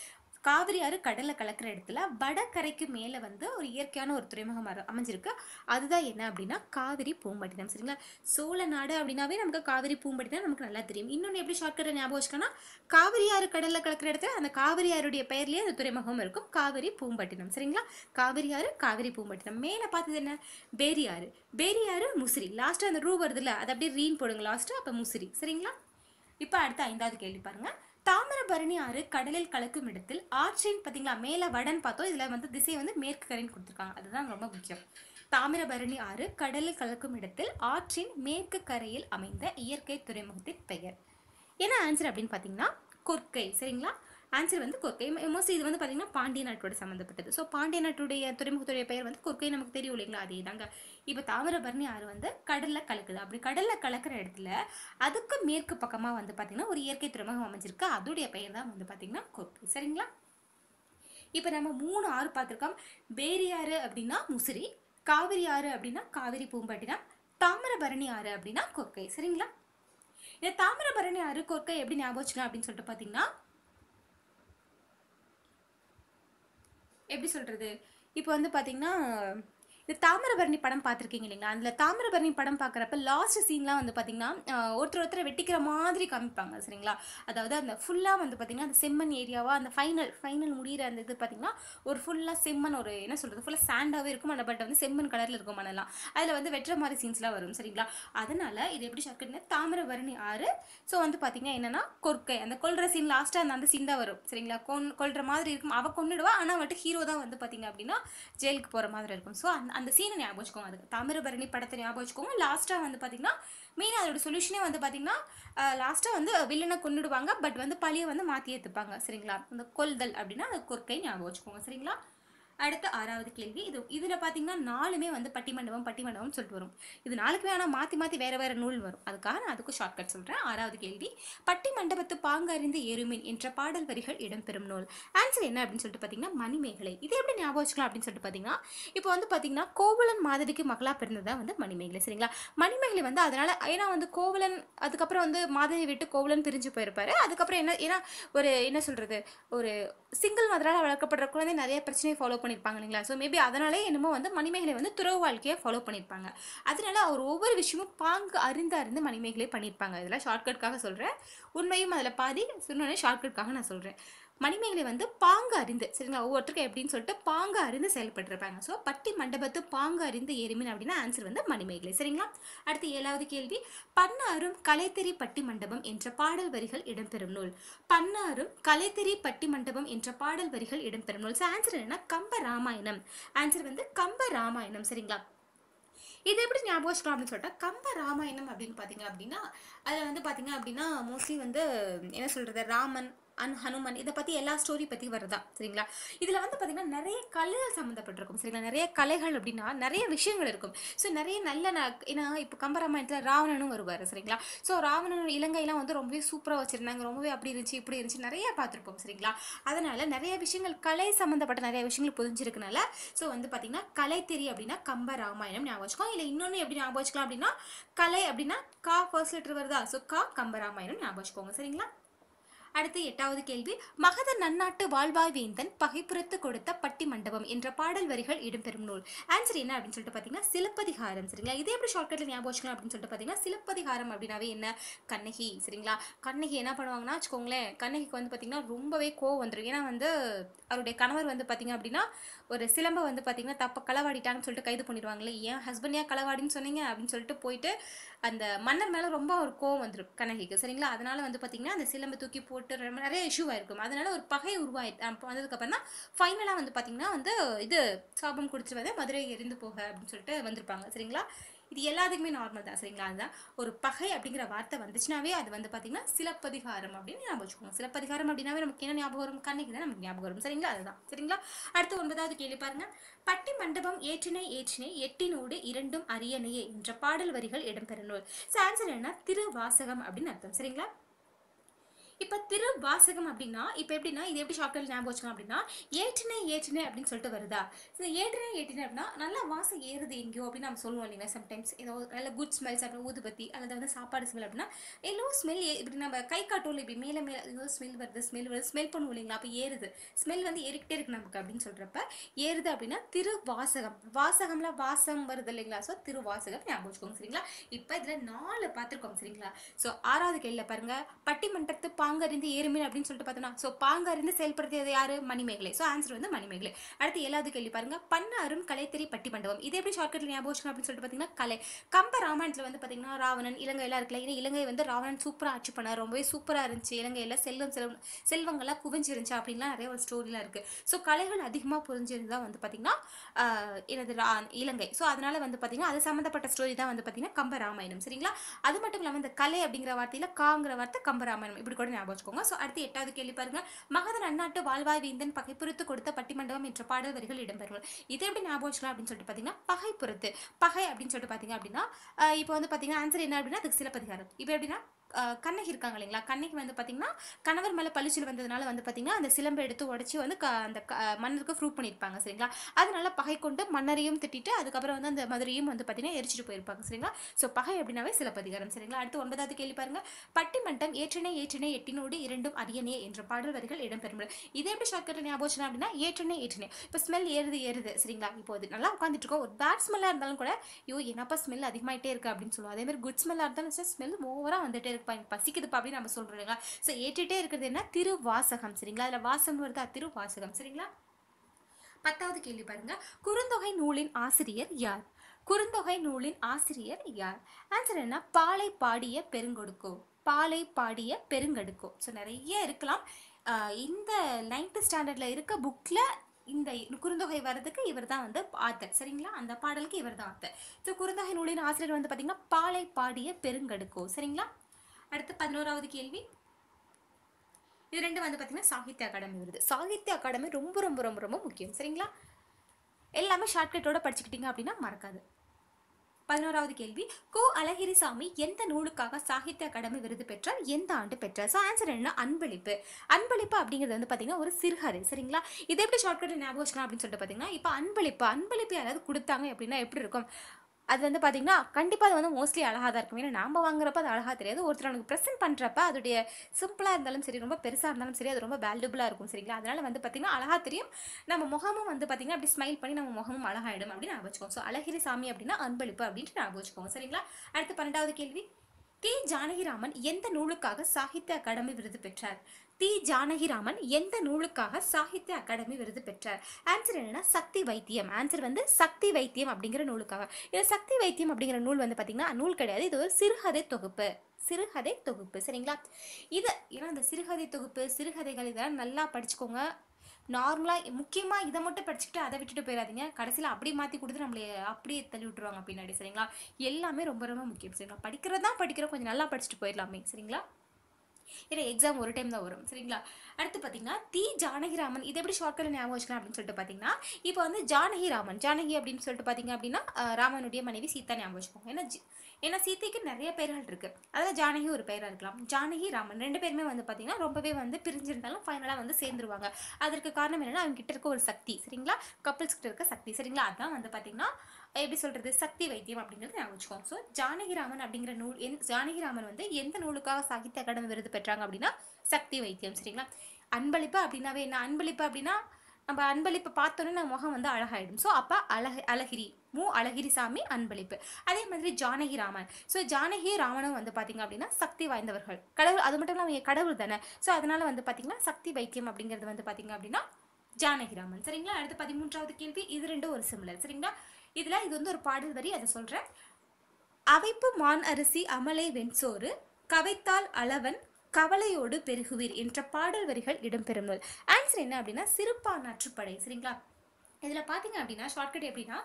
காவிரி ஆறு கடல்ல கலக்கிற இடத்துல வடகரைக்கு மேலே வந்து ஒரு இயற்கையான ஒரு துறைமுகம் அமைஞ்சிருக்கு. அதுதான் என்ன அப்படின்னா காவிரி பூம்பட்டினம் சரிங்களா? சோழ நாடு அப்படின்னாவே நமக்கு காவிரி பூம்பட்டினம் நமக்கு நல்லா தெரியும். இன்னொன்று எப்படி ஷார்ட்கட்டை ஞாபகம் வச்சுக்கோன்னா காவிரி ஆறு கடலில் கலக்கிற இடத்துல அந்த காவிரி ஆறுடைய பெயர்லேயே அந்த துறைமுகம் இருக்கும். காவிரி பூம்பட்டினம் சரிங்களா? காவிரி ஆறு காவிரி பூம்பட்டினம் மேலே பார்த்தது என்ன? பேரி ஆறு. பேரி ஆறு முசிறி. லாஸ்ட்டாக அந்த ரூ வருதுல்ல அதை அப்படியே ரீன் போடுங்க. லாஸ்ட்டு அப்போ முசிறி. சரிங்களா? இப்போ அடுத்த ஐந்தாவது கேள்வி பாருங்கள் தாமிரபரணி ஆறு கடலில் கலக்கும் இடத்தில் ஆற்றின் பார்த்தீங்களா மேலே வடன் பார்த்தோம். இதில் வந்து திசை வந்து மேற்கு கரைன்னு கொடுத்துருக்காங்க. அதுதான் ரொம்ப முக்கியம். தாமிரபரணி ஆறு கடலில் கலக்கும் இடத்தில் ஆற்றின் மேற்கு கரையில் அமைந்த இயற்கை துறைமுகத்தின் பெயர். என்ன ஆன்சர் அப்படின்னு பார்த்தீங்கன்னா கொர்க்கை சரிங்களா? ஆன்சர் வந்து கொர்க்கை மோஸ்ட்லி இது வந்து பார்த்தீங்கன்னா பாண்டிய நாட்டோட சம்மந்தப்பட்டது ஸோ பாண்டிய நாட்டுடைய துறைமுகத்துடைய பெயர் வந்து கொர்க்கை நமக்கு தெரியும் இல்லைங்களா? அதே தாங்க இப்போ தாமிரபரணி ஆறு வந்து கடலில் கலக்குது. அப்படி கடலில் கலக்கிற இடத்துல அதுக்கு மேற்கு பக்கமாக வந்து பார்த்தீங்கன்னா ஒரு இயற்கை துறைமுகம் அமைஞ்சிருக்கு. அதோடைய பெயர் தான் வந்து பார்த்தீங்கன்னா கொப்பி சரிங்களா? இப்போ நம்ம மூணு ஆறு பார்த்துருக்கோம். பேரியாறு அப்படின்னா முசிறி காவிரி ஆறு அப்படின்னா காவிரி பூம்பட்டினம் தாமிரபரணி ஆறு அப்படின்னா கொர்க்கை சரிங்களா? இந்த தாமிரபரணி ஆறு கொர்க்கை எப்படி ஞாபகம் வச்சுக்கலாம் அப்படின்னு சொல்லிட்டு பார்த்தீங்கன்னா எப்படி சொல்கிறது இப்போ வந்து பார்த்தீங்கன்னா இந்த தாமிரபரணி படம் பார்த்துருக்கீங்க இல்லைங்களா? அதில் தாமிரபரணி படம் பார்க்குறப்ப லாஸ்ட் சீன்லாம் வந்து பார்த்தீங்கன்னா ஒருத்தர் ஒருத்தர் ஒருத்தரை வெட்டிக்கிற மாதிரி காமிப்பாங்க சரிங்களா? அதாவது அந்த ஃபுல்லாக வந்து பார்த்தீங்கன்னா அந்த செம்மண் ஏரியாவாக அந்த ஃபைனல் ஃபைனல் முடிகிற அந்த இது பார்த்தீங்கன்னா ஒரு ஃபுல்லாக செம்மண் ஒரு என்ன சொல்கிறது ஃபுல்லாக சாண்டாகவே இருக்கும். அந்த பட் வந்து செம்மண் கலரில் இருக்கும் மணலாம் அதில் வந்து வெட்டுற மாதிரி சீன்ஸ்லாம் வரும் சரிங்களா? அதனால் இது எப்படி ஷார்ட்கட்னா தாமிரபரணி ஆறு. ஸோ வந்து பார்த்தீங்கன்னா என்னென்னா கொர்க்கை அந்த கொல்ற சீன் லாஸ்ட்டாக அந்த அந்த சீன் தான் வரும் சரிங்களா? கொன் கொல்ற மாதிரி இருக்கும். அவள் கொண்டுடுவா ஆனால் வந்துட்டு ஹீரோ தான் வந்து பார்த்தீங்க அப்படின்னா ஜெயிலுக்கு போகிற மாதிரி இருக்கும். ஸோ அந்த அந்த சீனை ஞாபகம் வச்சுக்கோங்க. அதுக்கு தாமிரபரணி படத்தை ஞாபகம் வச்சுக்கோங்க. லாஸ்ட்டாக வந்து பார்த்தீங்கன்னா மெயின் அதோட சொல்யூஷனே வந்து பார்த்தீங்கன்னா லாஸ்ட்டாக வந்து வில்லனை கொண்டுடுவாங்க பட் வந்து பழியை வந்து மாற்றி ஏற்றுப்பாங்க சரிங்களா? அந்த கொல்தல் அப்படின்னா அந்த கொற்கை ஞாபகம் வச்சுக்கோங்க. சரிங்களா? அடுத்து ஆறாவது கேள்வி. இது இதில் பார்த்தீங்கன்னா நாலுமே வந்து பட்டிமண்டபம் பட்டிமண்டபம் சொல்லிட்டு வரும். இது நாளுக்குமே ஆனால் மாற்றி மாற்றி வேறு வேறு நூல் வரும். அதுக்காக நான் அதுக்கும் ஷார்ட்கட் சொல்கிறேன் ஆறாவது கேள்வி. பட்டி மண்டபத்து பாங்கறிந்து எருமின் என்ற பாடல் வரிகள் இடம்பெறும் நூல். ஆன்சர் என்ன அப்படின்னு சொல்லிட்டு பார்த்தீங்கன்னா மணிமேகலை. இது எப்படி ஞாபகம் வச்சுக்கலாம் அப்படின்னு சொல்லிட்டு பார்த்தீங்கன்னா இப்போ வந்து பார்த்தீங்கன்னா கோவலன் மாதவிக்கு மகளாக பிறந்ததா வந்து மணிமேகலை சரிங்களா? மணிமேகலை வந்து அதனால் ஏன்னா வந்து கோவலன் அதுக்கப்புறம் வந்து மாதவி விட்டு கோவலன் பிரிஞ்சு போயிருப்பாரு. அதுக்கப்புறம் என்ன ஏன்னா ஒரு என்ன சொல்கிறது ஒரு சிங்கிள் மதரால் வளர்க்கப்படுற குழந்தை நிறைய பிரச்சனையை ஃபாலோ பண்ணியிருப்பாங்க இல்லைங்களா? ஸோ மேபி அதனாலே என்னமோ வந்து மணிமேகலை வந்து துறவு வாழ்க்கையை ஃபாலோ பண்ணியிருப்பாங்க அதனால அவர் ஒவ்வொரு விஷயமும் பாங்கு அறிந்து அறிந்து மணிமேகலை பண்ணியிருப்பாங்க இதெல்லாம் ஷார்ட்கட்காக சொல்கிறேன் உண்மையும் அதில் பாதி சொன்னோடனே ஷார்ட்கட்காக நான் சொல்கிறேன் மணிமேகலை வந்து பாங்கு அறிந்து சரிங்களா? ஒவ்வொருத்தருக்கும் எப்படின்னு சொல்லிட்டு பாங்கு அறிந்து செயல்பட்டுருப்பாங்க. ஸோ பட்டி மண்டபத்து பாங்கு அறிந்து எருமின் அப்படின்னா ஆன்சர் வந்து மணிமேகலை சரிங்களா? அடுத்து ஏழாவது கேள்வி. பன்னாரும் கலைத்தறி பட்டி மண்டபம் என்ற பாடல் வரிகள் இடம்பெறும் நூல். பன்னாரும் கலைத்தறி பட்டி மண்டபம் என்ற பாடல் வரிகள் இடம்பெறும் நூல். ஸோ ஆன்சர் என்னன்னா கம்ப ராமாயணம். ஆன்சர் வந்து கம்ப ராமாயணம் சரிங்களா? இது எப்படி ஞாபகம் வச்சுக்கலாம் அப்படின்னு சொல்லிட்டா கம்ப ராமாயணம் அப்படின்னு பார்த்தீங்க அப்படின்னா அதில் வந்து பார்த்தீங்க அப்படின்னா மோஸ்ட்லி வந்து என்ன சொல்கிறது ராமன் அண்ட் ஹனுமன் இதை பற்றி எல்லா ஸ்டோரி பற்றி வருதா சரிங்களா? இதில் வந்து பார்த்திங்கன்னா நிறைய கலைகள் சம்மந்தப்பட்டிருக்கும் சரிங்களா? நிறைய கலைகள் அப்படின்னா நிறைய விஷயங்கள் இருக்கும். ஸோ நிறைய நல்ல ஏன்னா இப்போ கம்பராமாயணத்தில் ராவணனும் வருவார் சரிங்களா? ஸோ ராவணன் இலங்கையெல்லாம் வந்து ரொம்பவே சூப்பராக வச்சுருந்தாங்க. ரொம்பவே அப்படி இருந்துச்சு இப்படி இருந்துச்சு நிறைய பார்த்துருப்போம் சரிங்களா? அதனால் நிறைய விஷயங்கள் கலை சம்மந்தப்பட்ட நிறைய விஷயங்கள் புரிஞ்சிருக்கனால ஸோ வந்து பார்த்திங்கன்னா கலை தெரி அப்படின்னா கம்ப ராமாயணம் ஞாபகம் வச்சுக்கோம் இல்லை இன்னொன்று எப்படி ஞாபகம் வச்சுக்கலாம் அப்படின்னா கலை அப்படின்னா கா ஃபர்ஸ்ட் லெட்டர் வருதா? ஸோ கா கம்பராமாயணம் ஞாபகம் வச்சுக்கோங்க சரிங்களா? அடுத்து எட்டாவது கேள்வி. மகத நன்னாட்டு வாழ்வாய் வேந்தன் பகைப்புறத்து கொடுத்த பட்டி மண்டபம் என்ற பாடல் வரிகள் இடம்பெறும் நூல். ஆன்சர் என்ன அப்படின்னு சொல்லிட்டு பார்த்தீங்கன்னா சிலப்பதிகாரம். சரிங்களா? இதே எப்படி ஷார்ட்கட்டில் ஞாபகம் வச்சுக்கலாம் அப்படின்னு சொல்லிட்டு பார்த்தீங்கன்னா சிலப்பதிகாரம் அப்படின்னாவே என்ன? கண்ணகி. சரிங்களா? கண்ணகி என்ன பண்ணுவாங்கன்னா வச்சுக்கோங்களேன் கண்ணகிக்கு வந்து பார்த்தீங்கன்னா ரொம்பவே கோவம் வந்துடும் ஏன்னா வந்து அவருடைய கணவர் வந்து பார்த்தீங்க அப்படின்னா ஒரு சிலம்பை வந்து பார்த்தீங்கன்னா தப்ப களவாடிட்டாங்கன்னு சொல்லிட்டு கைது பண்ணிடுவாங்களே ஏன் ஹஸ்பண்ட் ஏன் களவாடின்னு சொன்னீங்க? அப்படின்னு சொல்லிட்டு போயிட்டு அந்த மன்னர் மேலே ரொம்ப ஒரு கோவம் வந்துடும் கண்ணகிக்கு. சரிங்களா? அதனால வந்து பார்த்தீங்கன்னா அந்த சிலம்பை தூக்கி போட்டு ரொம்ப நிறைய இஷ்யூ ஆயிருக்கும். அதனால ஒரு பகை உருவாயி வந்ததுக்கப்புறம் தான் ஃபைனலாக வந்து பார்த்தீங்கன்னா வந்து இது சாபம் குடிச்சிட்டு வந்து மதுரை எரிந்து போக அப்படின்னு சொல்லிட்டு வந்திருப்பாங்க. சரிங்களா? இது எல்லாத்துக்குமே நார்மல் தான். சரிங்களா? அதுதான். ஒரு பகை அப்படிங்கிற வார்த்தை வந்துச்சுனாவே அது வந்து பார்த்தீங்கன்னா சிலப்பதிகாரம் அப்படின்னு ஞாபகம் வச்சுக்கோங்க சிலப்பதிகாரம் அப்படின்னாவே நமக்கு என்ன ஞாபகம் வரும்? கண்ணைக்கு தான் நமக்கு ஞாபகம் வரும். சரிங்களா? அதுதான். சரிங்களா? அடுத்து ஒன்பதாவது கேள்வி பாருங்க. பட்டி மண்டபம் ஏற்றினை ஏற்றினை எட்டினோடு இரண்டும் அரியணையே என்ற பாடல் வரிகள் இடம்பெறும் நூல் ஸோ ஆன்சர் என்ன? திருவாசகம் அப்படின்னு அர்த்தம். சரிங்களா? இப்போ திரு வாசகம் அப்படின்னா இப்போ எப்படின்னா இது எப்படி ஷார்ட்கட் ஞாபகம் வச்சுக்கலாம் அப்படின்னா ஏற்றினே ஏற்றினே அப்படின்னு சொல்லிட்டு வருதா? ஸோ ஏற்றினே ஏற்றினே அப்படின்னா நல்லா வாசம் ஏறுது எங்கேயோ அப்படின்னு நம்ம சொல்லுவோம் இல்லைங்க சம்டைம்ஸ் ஏதோ நல்ல குட் ஸ்மெல்ஸ் அப்புறம் ஊதுபத்தி அல்லது வந்து சாப்பாடு ஸ்மெல் அப்படின்னா ஏதோ ஸ்மெல் இப்படி நம்ம கை காட்டோல இப்படி மேலே மேலே ஏதோ ஸ்மெல் வருது ஸ்மெல் வருது ஸ்மெல் பண்ணுவோம் இல்லைங்களா? அப்போ ஏறுது. ஸ்மெல் வந்து ஏறிக்கிட்டே இருக்கு நமக்கு அப்படின்னு சொல்கிறப்ப ஏறுது அப்படின்னா திருவாசகம் வாசகம்ல வாசம் வருது இல்லைங்களா? ஸோ திருவாசகம் ஞாபகம் வச்சுக்கோங்க சரிங்களா? இப்போ இதில் நாலு பார்த்துருக்கோம் சரிங்களா? ஸோ ஆறாவது கேள்வியில் பாருங்கள் பட்டிமன்றத்து பாங்கறிந்து ஏறுமீன் அப்படின்னு சொல்லிட்டு பார்த்தோம்னா ஸோ பாங்கறிந்து செயல்படுத்தியது யாரு? மணிமேகலை. ஸோ ஆன்சர் வந்து மணிமேகலை. அடுத்து ஏழாவது கேள்வி பாருங்க. பன்னாரும் கலைத்தறி பட்டி மண்டபம் இது எப்படி ஷார்ட்கட்ல ஞாபகம் அப்படின்னு சொல்லிட்டு பார்த்தீங்கன்னா கலை. கம்ப ராமாயணத்தில் வந்து பார்த்தீங்கன்னா ராவணன் இலங்கையெல்லாம் இருக்கல ஏன்னா இலங்கை வந்து ராவணன் சூப்பராக ஆட்சி பண்ணார். ரொம்பவே சூப்பராக இருந்துச்சு. இலங்கையில் செல்வம் செல்வம் செல்வங்கள்லாம் குவிஞ்சிருந்துச்சு அப்படின்லாம் நிறைய ஒரு ஸ்டோரிலாம் இருக்கு. ஸோ கலைகள் அதிகமாக புரிஞ்சிருந்தா வந்து பார்த்தீங்கன்னா எனது ரா இலங்கை. ஸோ அதனால வந்து பார்த்தீங்கன்னா அது சம்மந்தப்பட்ட ஸ்டோரி தான் வந்து பார்த்தீங்கன்னா கம்ப ராமாயணம் சரிங்களா? அது மட்டும் இல்லாமல் இந்த கலை அப்படிங்கிற வார்த்தையில் காங்கிற வார்த்தை கம்ப ராமாயணம் இப்படி கூட ஞாபகம் வச்சுக்கோங்க ஸோ அடுத்து எட்டாவது கேள்வி பாருங்க. மகதன் நன்னாட்டு வாழ்வாய் வேந்தன் பகைப்புறத்து கொடுத்த பட்டிமண்டபம் என்ற பாடல் வரிகள் இடம்பெறும் இது எப்படி ஞாபகம் வச்சுக்கலாம் அப்படின்னு சொல்லிட்டு பார்த்தீங்கன்னா பகைப்புறத்து பகை அப்படின்னு சொல்லிட்டு பார்த்தீங்க அப்படின்னா இப்போ வந்து பார்த்தீங்கன்னா ஆன்சர் என்ன அப்படின்னா அதுக்கு சிலப்பதிகாரம். இப்போ எப்படின்னா கண்ணகி இருக்காங்க இல்லைங்களா? கண்ணகி வந்து பார்த்தீங்கன்னா கணவர் மேலே பளிச்சில் வந்ததுனால வந்து பார்த்தீங்கன்னா அந்த சிலம்பை எடுத்து உடச்சி வந்து க அந்த க- மன்னருக்கு ப்ரூவ் பண்ணியிருப்பாங்க சரிங்களா? அதனால பகை கொண்டு மன்னரையும் திட்டிட்டு அதுக்கப்புறம் வந்து அந்த மதுரையும் வந்து பார்த்தீங்கன்னா எரிச்சிட்டு போயிருப்பாங்க சரிங்களா? ஸோ பகை அப்படின்னாவே சிலப்பதிகாரம் சரிங்களா? அடுத்து ஒன்பதாவது கேள்வி பாருங்க. பட்டிமன்றம் ஏற்றனை ஏற்றனை எட்டினோடு இரண்டும் அரியணே என்ற பாடல் வரிகள் இடம்பெறும். இதே எப்படி ஷார்ட்கட்டில் ஞாபகம் அப்படின்னா ஏற்றனை ஏற்றனை. இப்போ ஸ்மெல் ஏறுது ஏறுது சரிங்களா? இப்போ அது நல்லா உட்காந்துட்டு இருக்கோம். ஒரு பேட் ஸ்மெல்லாக இருந்தாலும் கூட ஐயோ என்னப்பா ஸ்மெல் அதிகமாயிட்டே இருக்கு அப்படின்னு சொல்லுவோம். அதே மாதிரி குட் ஸ்மெல்லாக இருந்தாலும் ஸ்மெல் ஓவராக வந்துட்டே இருக்குப்பா எனக்கு பசிக்குதுப்பா அப்படின்னு நம்ம சொல்றோம் இல்லைங்களா? ஸோ ஏற்றிட்டே இருக்கிறது என்ன? திருவாசகம். சரிங்களா? அதில் வாசம் வருதா? திருவாசகம். சரிங்களா? பத்தாவது கேள்வி பாருங்க. குறுந்தொகை நூலின் ஆசிரியர் யார்? குறுந்தொகை நூலின் ஆசிரியர் யார்? ஆன்சர் என்ன? பாலை பாடிய பெருங்கொடுக்கோ. பாலை பாடிய பெருங்கடுக்கோ. ஸோ நிறைய இருக்கலாம். இந்த நைன்த் ஸ்டாண்டர்டில் இருக்க புக்கில் இந்த குறுந்தொகை வர்றதுக்கு இவர் தான் வந்து ஆத்தர் சரிங்களா? அந்த பாடலுக்கு இவர் தான் ஆத்தர் ஸோ குறுந்தொகை நூலின் ஆசிரியர் வந்து பார்த்தீங்கன்னா பாலை பாடிய பெருங்கடுக்கோ. சரிங்களா? அடுத்து பதினோராவது கேள்வி. இது ரெண்டு வந்து பார்த்தீங்கன்னா சாகித்ய அகாடமி வருது. சாகித்ய அகாடமி ரொம்ப ரொம்ப ரொம்ப ரொம்ப முக்கியம். சரிங்களா? எல்லாமே ஷார்ட்கட்டோட படிச்சுக்கிட்டீங்க அப்படின்னா மறக்காது. பதினோராவது கேள்வி. கோ அழகிரிசாமி எந்த நூலுக்காக சாகித்ய அகாடமி விருது பெற்றார்? எந்த ஆண்டு பெற்றார்? ஸோ ஆன்சர் என்ன? அன்பளிப்பு. அன்பளிப்பு அப்படிங்கிறது வந்து பார்த்தீங்கன்னா ஒரு சிறுகதை. சரிங்களா? இது எப்படி ஷார்ட்கட் ஞாபகம் வச்சுக்கலாம் அப்படின்னு சொல்லிட்டு பார்த்தீங்கன்னா இப்போ அன்பளிப்பு அன்பளிப்பு யாராவது கொடுத்தாங்க அப்படின்னா எப்படி இருக்கும்? அது வந்து பார்த்தீங்கன்னா கண்டிப்பாக அது வந்து மோஸ்ட்லி அழகாக தான் இருக்கும். ஏன்னா நாம் வாங்குறப்ப அது அழகாக தெரியாது. ஒருத்தர் எனக்கு ப்ரெசென்ட் பண்ணுறப்ப அதோடைய சிம்பிளாக இருந்தாலும் சரி ரொம்ப பெருசாக இருந்தாலும் சரி அது ரொம்ப வேல்யூபிளாக இருக்கும் சரிங்களா? அதனால வந்து பார்த்தீங்கன்னா அழகாக தெரியும். நம்ம முகமும் வந்து பார்த்தீங்கன்னா அப்படி ஸ்மைல் பண்ணி நம்ம முகமும் அழகாயிடும் அப்படின்னு நான் வச்சுக்கோங்க. ஸோ அழகிரி சாமி அப்படின்னா அன்பளிப்பு அப்படின்ட்டு நான் வச்சுக்கோங்க சரிங்களா? அடுத்து பன்னெண்டாவது கேள்வி. கே. ஜானகிராமன் எந்த நூலுக்காக சாகித்ய அகாடமி விருது பெற்றார்? தி ஜானகிராமன் எந்த நூலுக்காக சாகித்ய அகாடமி விருது பெற்றார்? ஆன்சர் என்னன்னா சக்தி வைத்தியம். ஆன்சர் வந்து சக்தி வைத்தியம் அப்படிங்கிற நூலுக்காக. இது சக்தி வைத்தியம் அப்படிங்கிற நூல் வந்து பார்த்தீங்கன்னா நூல் கிடையாது. இது ஒரு சிறுகதை தொகுப்பு. சிறுகதை தொகுப்பு. சரிங்களா? இது ஏன்னா இந்த சிறுகதை தொகுப்பு சிறுகதைகள் இதெல்லாம் நல்லா படிச்சுக்கோங்க. நார்மலாக முக்கியமாக இதை மட்டும் படிச்சுக்கிட்டு அதை விட்டுட்டு போயிடாதீங்க. கடைசியில் அப்படி மாற்றி கொடுத்து நம்மளை அப்படியே தள்ளி விட்டுருவாங்க பின்னாடி. சரிங்களா? எல்லாமே ரொம்ப ரொம்ப முக்கியம். சரிங்களா? படிக்கிறது தான் படிக்கிறோம். கொஞ்சம் நல்லா படிச்சுட்டு போயிடலாமே. சரிங்களா? ஏன்னா எக்ஸாம் ஒரு டைம் தான் வரும் சரிங்களா? அடுத்து பார்த்தீங்கன்னா தி ஜானகிராமன் இது எப்படி ஷார்ட்கட் ஞாபகம் வச்சுக்கலாம் அப்படின்னு சொல்லிட்டு பார்த்தீங்கன்னா இப்போ வந்து ஜானகி ராமன் ஜானகி அப்படின்னு சொல்லிட்டு பார்த்தீங்க அப்படின்னா ராமனுடைய மனைவி சீதா ஞாபகம் வச்சுக்கோங்க. ஏன்னா ஏன்னா சீதைக்கு நிறைய பெயர்கள் இருக்கு. அதில் ஜானகி ஒரு பெயராக இருக்கலாம். ஜானகி ராமன் ரெண்டு பேருமே வந்து பார்த்தீங்கன்னா ரொம்பவே வந்து பிரிஞ்சிருந்தாலும் ஃபைனலாக வந்து சேர்ந்துருவாங்க. அதற்கு காரணம் என்னென்னா அவங்க கிட்ட இருக்க ஒரு சக்தி சரிங்களா? கப்பிள்ஸ் கிட்ட இருக்க சக்தி சரிங்களா? அதான் வந்து பார்த்தீங்கன்னா எப்படி சொல்றது? சக்தி வைத்தியம் அப்படிங்கிறது நான் வச்சுக்கோம் ஸோ ஜானகிராமன் அப்படிங்கிற நூல் என் ஜானகிராமன் வந்து எந்த நூலுக்காக சாகித்ய அகாடமி விருது பெற்றாங்க அப்படின்னா சக்தி வைத்தியம் சரிங்களா? அன்பளிப்பு அப்படின்னாவே என்ன? அன்பளிப்பு அப்படின்னா நம்ம அன்பளிப்பு பார்த்தோன்னே நம்ம முகம் வந்து அழகாயிடும். ஸோ அப்போ அழகு அழகிரி மு அழகிரி சாமி அன்பளிப்பு. அதே மாதிரி ஜானகி ராமன் ஸோ ஜானகி ராமனும் வந்து பார்த்தீங்க அப்படின்னா சக்தி வாய்ந்தவர்கள். கடவுள் அது மட்டும் இல்லாமல் கடவுள் தானே. ஸோ அதனால வந்து பார்த்தீங்கன்னா சக்தி வைத்தியம் அப்படிங்கிறது வந்து பார்த்தீங்க அப்படின்னா ஜானகிராமன். சரிங்களா? அடுத்து பதிமூன்றாவது கேள்வி. இது ரெண்டும் ஒரு சிமிலர் சரிங்களா? இதில் இது வந்து ஒரு பாடல் வரி அதை சொல்கிறேன் அவைப்பு மான் அரிசி அமலை வெண்சோறு கவைத்தால் அளவன் கவலையோடு பெருகுவீர் என்ற பாடல் வரிகள் இடம்பெறும் நூல். ஆன்சர் என்ன அப்படின்னா சிறுபானாற்றுப்படை சரிங்களா? இதில் பார்த்தீங்க அப்படின்னா ஷார்ட்கட் எப்படின்னா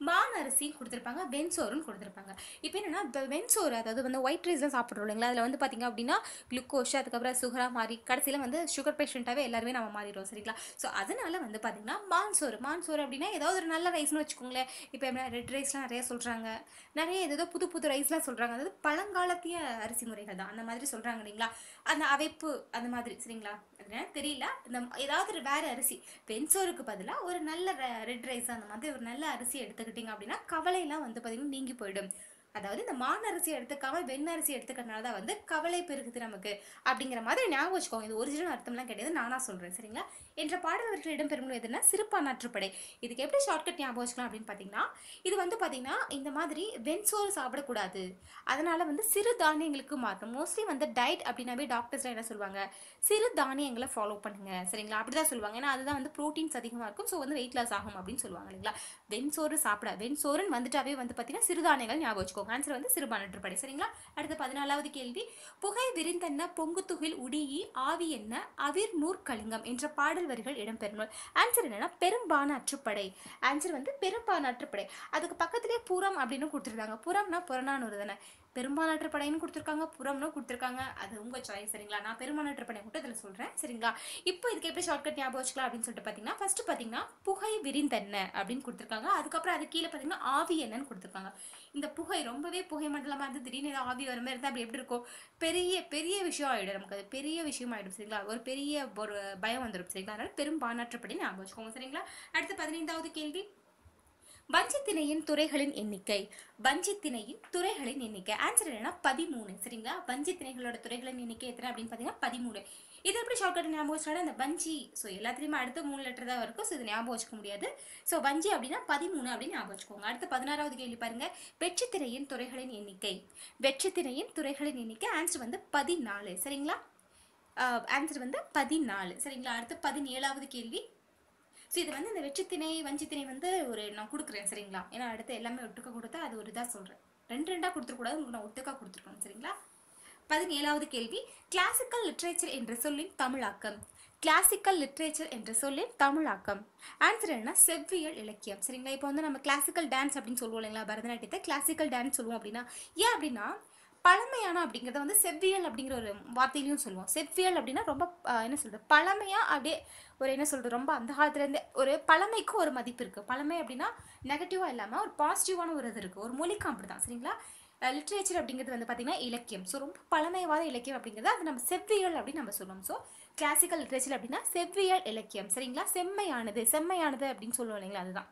மான் அரிசின்னு கொடுத்துருப்பாங்க வெண்சோறுன்னு கொடுத்துருப்பாங்க. இப்போ என்னென்னா இப்போ வெண்சோறு அதாவது வந்து ஒயிட் ரைஸ்லாம் சாப்பிட்றோம் இல்லைங்களா? அதில் வந்து பார்த்தீங்க அப்படின்னா குளுக்கோஸ் அதுக்கப்புறம் சுகராக மாறி கடைசியில் வந்து சுகர் பேஷண்ட்டாகவே எல்லாருமே நம்ம மாறிடுவோம் சரிங்களா? ஸோ அதனால வந்து பார்த்திங்கன்னா மான்சோறு மான்சோறு அப்படின்னா ஏதாவது ஒரு நல்ல ரைஸ்னு வச்சுக்கோங்களேன். இப்போ என்ன ரெட் ரைஸ்லாம் நிறைய சொல்கிறாங்க நிறைய ஏதோ புது புது ரைஸ்லாம் சொல்கிறாங்க அதாவது பழங்காலத்திய அரிசி முறைகள் தான். அந்த மாதிரி சொல்கிறாங்க இல்லைங்களா? அந்த அவைப்பு அந்த மாதிரி சரிங்களா? தெரியல. இந்த ஏதாவது ஒரு வேறு அரிசி. பென்சோருக்கு பதிலாக ஒரு நல்ல ரெட் ரைஸ் அந்த மாதிரி ஒரு நல்ல அரிசி எடுத்துக்கிட்டிங்க அப்படின்னா கவலையெல்லாம் வந்து பார்த்தீங்கன்னா நீங்கி போயிடும். அதாவது இந்த மான் அரிசி எடுத்துக்காம வெண் அரிசி எடுத்துக்கிறதுனால தான் வந்து கவலை பெருகுது நமக்கு. அப்படிங்கிற மாதிரி ஞாபகம் வச்சுக்கோங்க. இது ஒரிஜினல் அர்த்தம்லாம் கிடையாது. நானாக சொல்கிறேன் சரிங்களா? என்ற பாடல்கள் இடம்பெறும் நூல் எதுனா சிறுபானாற்றுப்படை இதுக்கு எப்படி ஷார்ட்கட் ஞாபகம் வச்சுக்கலாம் அப்படின்னு பார்த்தீங்கன்னா இது வந்து பார்த்தீங்கன்னா இந்த மாதிரி வெண்சோறு சாப்பிடக்கூடாது. அதனால் வந்து சிறு தானியங்களுக்கு மாற்றணும் மோஸ்ட்லி வந்து டயட் அப்படின்னாவே டாக்டர்ஸ்லாம் என்ன சொல்லுவாங்க? சிறு தானியங்களை ஃபாலோ பண்ணுங்க. சரிங்களா? அப்படி தான் சொல்லுவாங்க. ஏன்னா அதுதான் வந்து ப்ரோட்டீன்ஸ் அதிகமாக இருக்கும். ஸோ வந்து வெயிட் லாஸ் ஆகும் அப்படின்னு சொல்லுவாங்க இல்லைங்களா? வெண்சோறு சாப்பிட வெண்சோறுன்னு வந்துட்டாவே வந்து பார்த்தீங்கன்னா சிறுதானியங்கள் ஞாபகம் வச்சுக்கோங்க. ஆன்சர் வந்து சிறுபானற்றுப்படை சரிங்களா? அடுத்த பதினாலாவது கேள்வி. புகை விரிந்தென்ன பொங்குத்துகில் உடியி ஆவி என்ன அவிர் நூற்கலிங்கம் என்ற பாடல் வரிகள் இடம்பெறும் நூல். ஆன்சர் என்னன்னா பெரும்பானாற்றுப்படை. ஆன்சர் வந்து பெரும்பானாற்றுப்படை. அதுக்கு பக்கத்திலே புறம் அப்படின்னு கொடுத்துருக்காங்க. புறம்னா புறநானூறு தானே? பெரும்பாலாற்று படைன்னு கொடுத்துருக்காங்க புறம்னு கொடுத்துருக்காங்க. அது உங்கள் சாய்ஸ் சரிங்களா? நான் பெரும்பாலாற்று படை மட்டும் இதில் சொல்கிறேன் சரிங்களா? இப்போ இதுக்கு எப்படி ஷார்ட்கட் ஞாபகம் வச்சுக்கலாம் அப்படின்னு சொல்லிட்டு பார்த்தீங்கன்னா ஃபஸ்ட்டு பார்த்தீங்கன்னா புகை விரிந்தென்ன அப்படின்னு கொடுத்துருக்காங்க. அதுக்கப்புறம் அது கீழே பார்த்தீங்கன்னா ஆவி என்னன்னு கொடுத்துருக்காங்க. இந்த புகை ரொம்பவே புகை மண்டலமாக இருந்து திடீர்னு ஏதோ ஆவி வர மாதிரி இருந்தால் அப்படி எப்படி இருக்கும்? பெரிய பெரிய விஷயம் ஆகிடும் நமக்கு. அது பெரிய விஷயம் ஆகிடும் சரிங்களா? ஒரு பெரிய ஒரு பயம் வந்துடும் சரிங்களா? அதனால் பெரும் பானாற்றப்படி ஞாபகம் வச்சுக்கோங்க சரிங்களா? அடுத்து பதினைந்தாவது கேள்வி. வஞ்சித்திணையின் துறைகளின் எண்ணிக்கை. வஞ்சித்திணையின் துறைகளின் எண்ணிக்கை. ஆன்சர் என்னன்னா பதிமூணு. சரிங்களா? வஞ்சித்திணைகளோட துறைகளின் எண்ணிக்கை எத்தனை அப்படின்னு பார்த்தீங்கன்னா பதிமூணு. இது எப்படி ஷார்ட்கட் ஞாபகம் வச்சுனா அந்த வஞ்சி ஸோ எல்லாத்துலேயுமே அடுத்த மூணு லெட்டர் தான் இருக்கும். ஸோ இது ஞாபகம் வச்சுக்க முடியாது. ஸோ வஞ்சி அப்படின்னா பதிமூணு அப்படின்னு ஞாபகம் வச்சுக்கோங்க. அடுத்து பதினாறாவது கேள்வி பாருங்க. வெற்றித்திரையின் துறைகளின் எண்ணிக்கை. வெற்றித்திரையின் துறைகளின் எண்ணிக்கை. ஆன்சர் வந்து பதினாலு. சரிங்களா? ஆன்சர் வந்து பதினாலு. சரிங்களா? அடுத்து பதினேழாவது கேள்வி. ஸோ இது வந்து இந்த வெற்றித்திணை வஞ்சித்திணை வந்து ஒரு நான் கொடுக்குறேன் சரிங்களா? ஏன்னா அடுத்து எல்லாமே ஒட்டுக்கா கொடுத்தா அது ஒரு இதாக சொல்கிறேன் ரெண்டு ரெண்டாக கொடுத்துருக்கூடாது உங்களுக்கு நான் ஒட்டுக்கா கொடுத்துருக்கணும் சரிங்களா? பதினேழாவது கேள்வி. கிளாசிக்கல் லிட்ரேச்சர் என்ற சொல்லின் தமிழாக்கம். கிளாசிக்கல் லிட்ரேச்சர் என்ற சொல்லின் தமிழாக்கம். ஆன்சர் என்ன செவ்வியல் இலக்கியம் சரிங்களா? இப்போ வந்து நம்ம கிளாசிக்கல் டான்ஸ் அப்படின்னு சொல்லுவோம் இல்லைங்களா? பரதநாட்டியத்தை கிளாசிக்கல் டான்ஸ் சொல்லுவோம் அப்படின்னா ஏன் அப்படின்னா பழமையான அப்படிங்கிறத வந்து செவ்வியல் அப்படிங்கிற ஒரு வார்த்தையிலையும் சொல்லுவோம். செவ்வியல் அப்படின்னா ரொம்ப என்ன சொல்கிறது பழமையாக அப்படியே ஒரு என்ன சொல்கிறது ரொம்ப அந்த காலத்துலேருந்தே ஒரு பழமைக்கும் ஒரு மதிப்பு இருக்குது பழமை அப்படின்னா நெகட்டிவாக இல்லாமல் ஒரு பாசிட்டிவான ஒரு இது இருக்குது ஒரு மொழிக்கும் அப்படிதான். சரிங்களா? லிட்ரேச்சர் அப்படிங்கிறது வந்து பார்த்தீங்கன்னா இலக்கியம். ஸோ ரொம்ப பழமைவாத இலக்கியம் அப்படிங்கிறது அது நம்ம செவ்வியல் அப்படின்னு நம்ம சொல்லுவோம். ஸோ கிளாசிக்கல் லிட்ரேச்சர் அப்படின்னா செவ்வியல் இலக்கியம். சரிங்களா? செம்மையானது செம்மையானது அப்படின்னு சொல்லுவோம் இல்லைங்களா? அதுதான்.